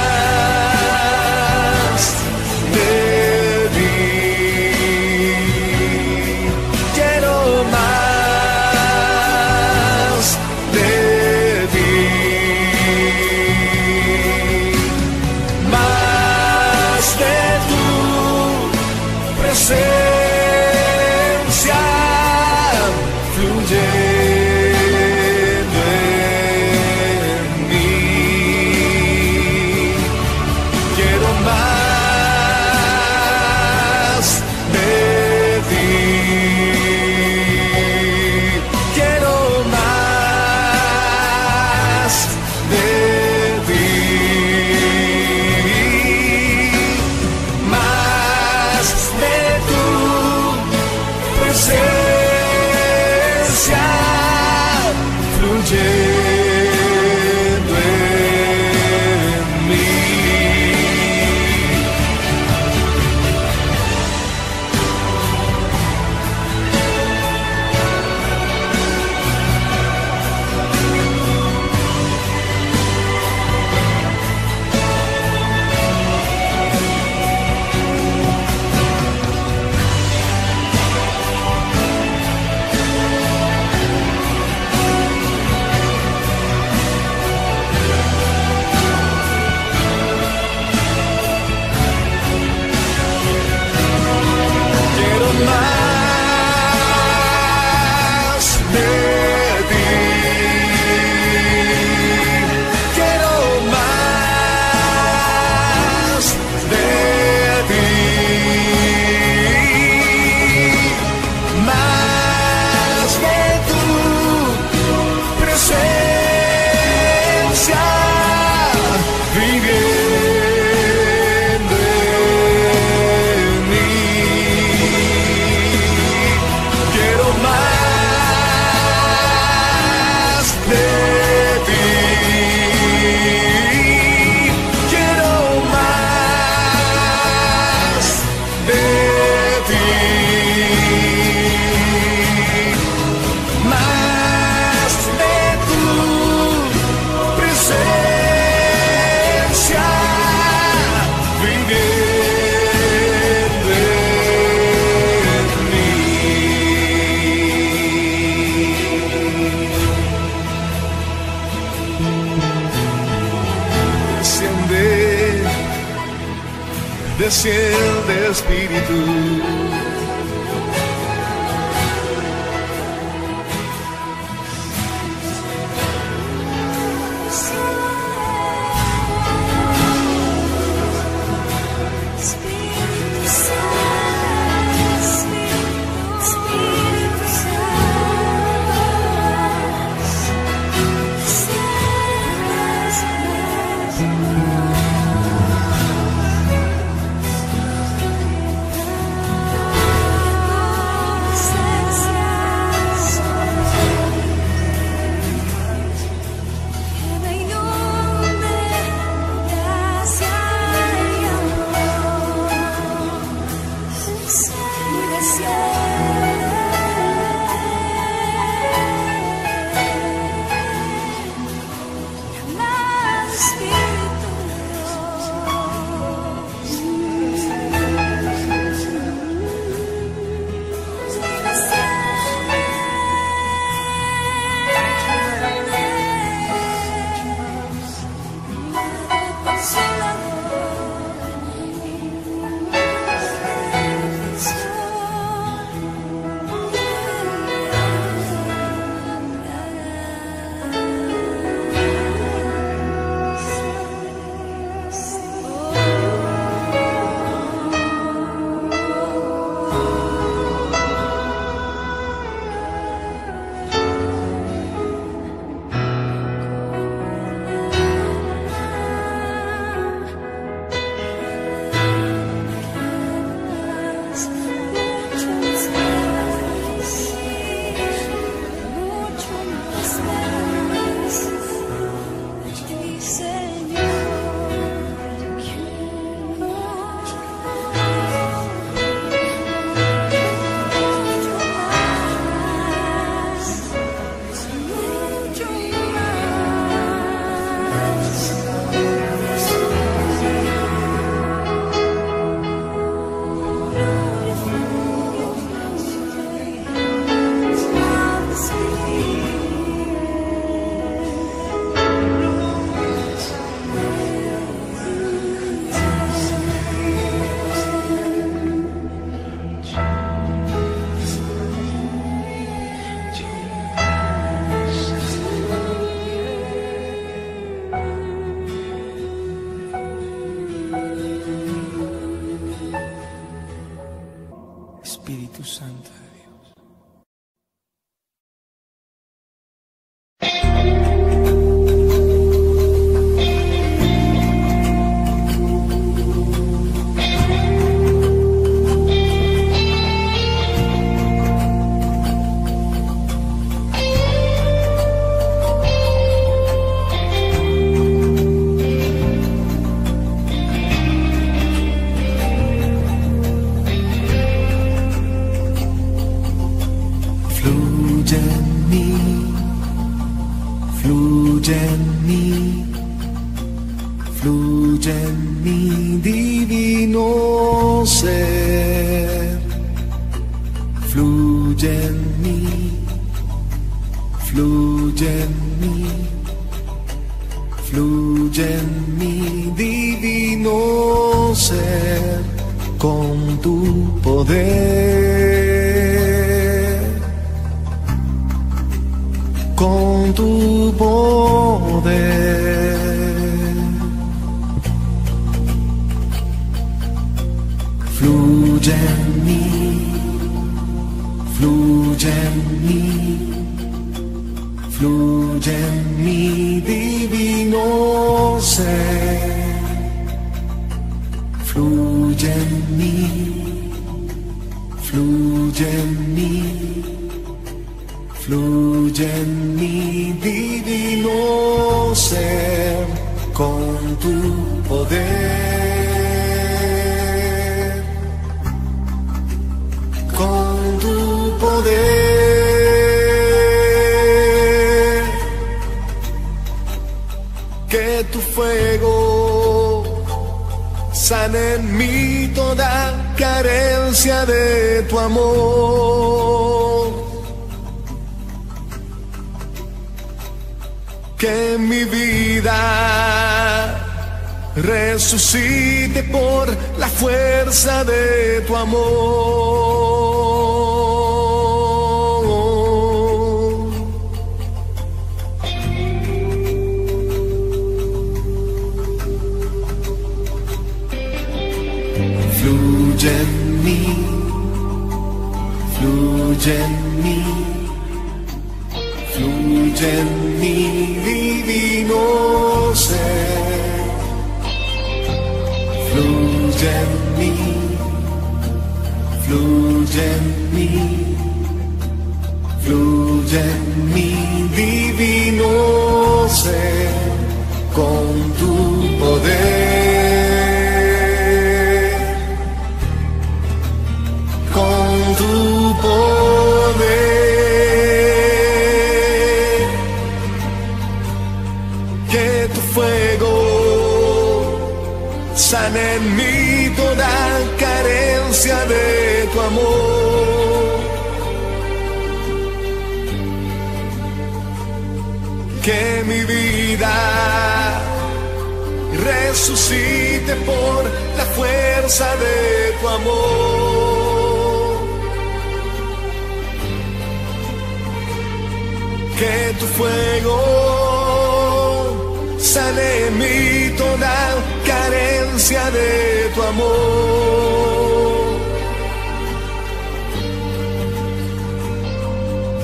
de tu amor.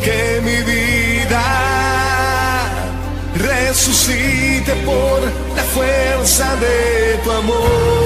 Que mi vida resucite por la fuerza de tu amor.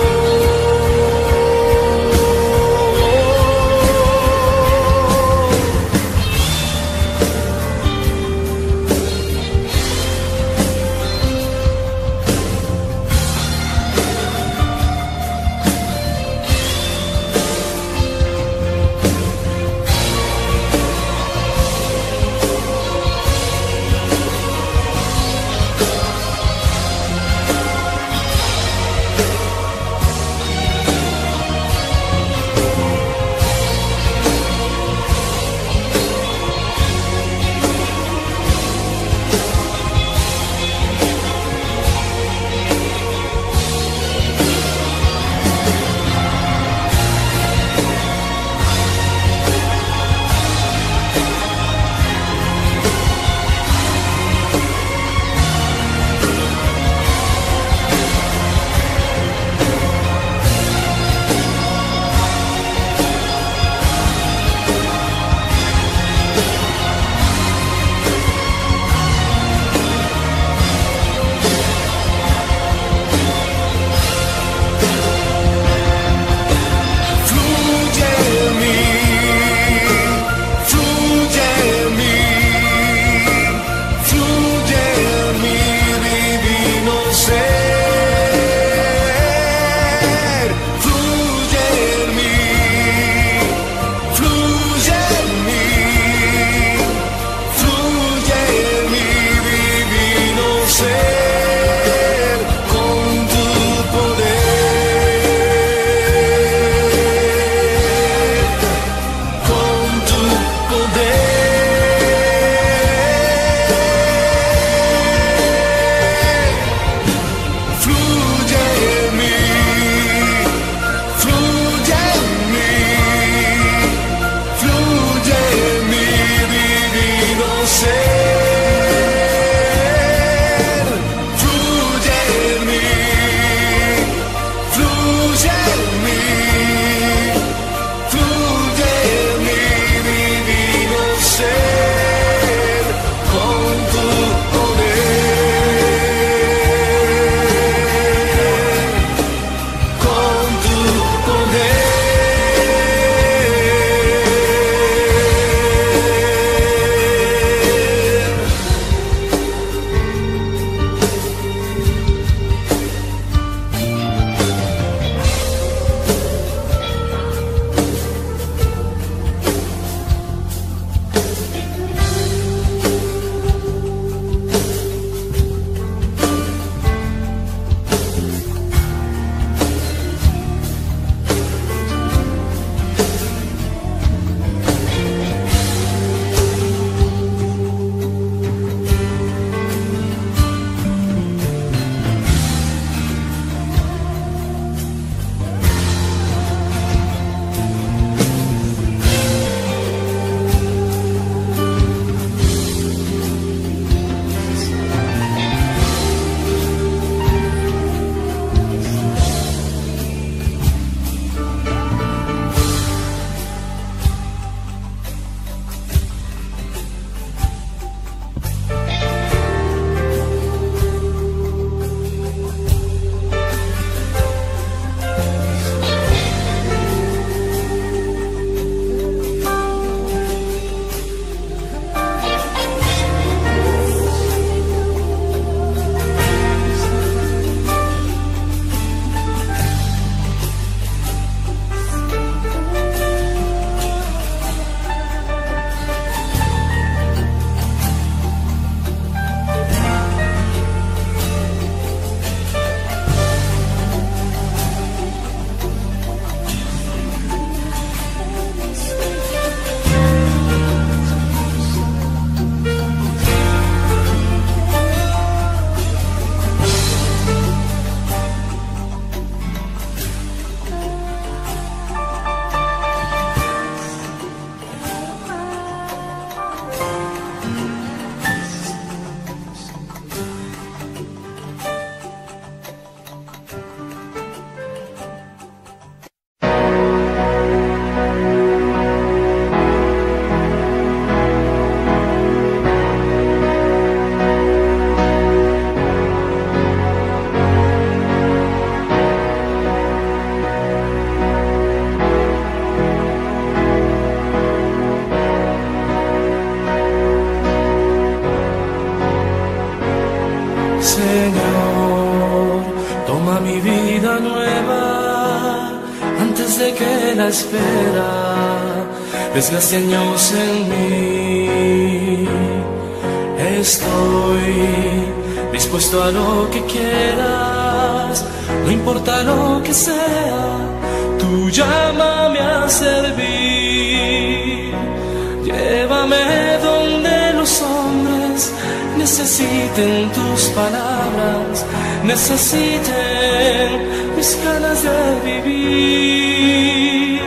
Necesiten mis ganas de vivir.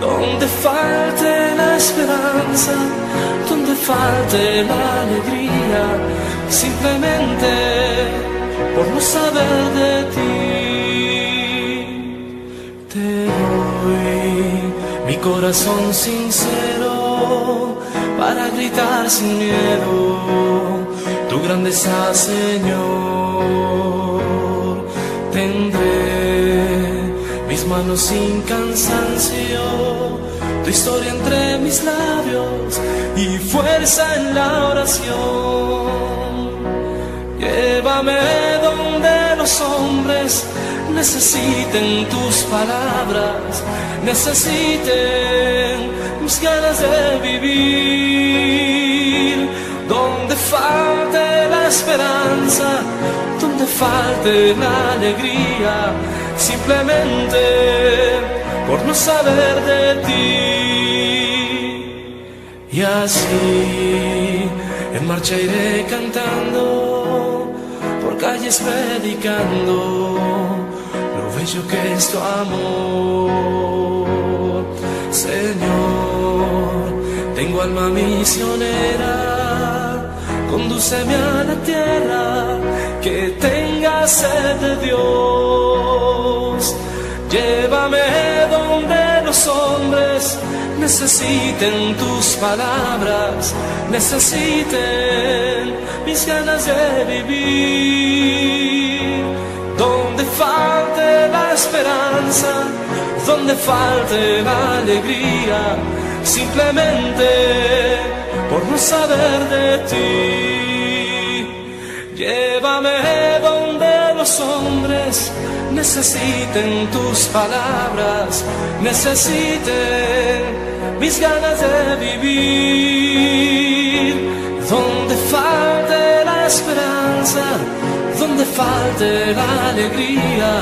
Donde falte la esperanza, donde falte la alegría, simplemente por no saber de ti. Te doy mi corazón sincero para gritar sin miedo grandeza, Señor. Tendré mis manos sin cansancio, tu historia entre mis labios y fuerza en la oración. Llévame donde los hombres necesiten tus palabras, necesiten mis ganas de vivir. Esperanza, donde falte la alegría, simplemente por no saber de ti. Y así en marcha iré cantando, por calles predicando lo bello que es tu amor. Señor, tengo alma misionera, condúceme a la tierra que tenga sed de Dios. Llévame donde los hombres necesiten tus palabras, necesiten mis ganas de vivir. Donde falte la esperanza, donde falte la alegría, simplemente por no saber de ti. Llévame donde los hombres necesiten tus palabras, necesiten mis ganas de vivir. Donde falte la esperanza, donde falte la alegría,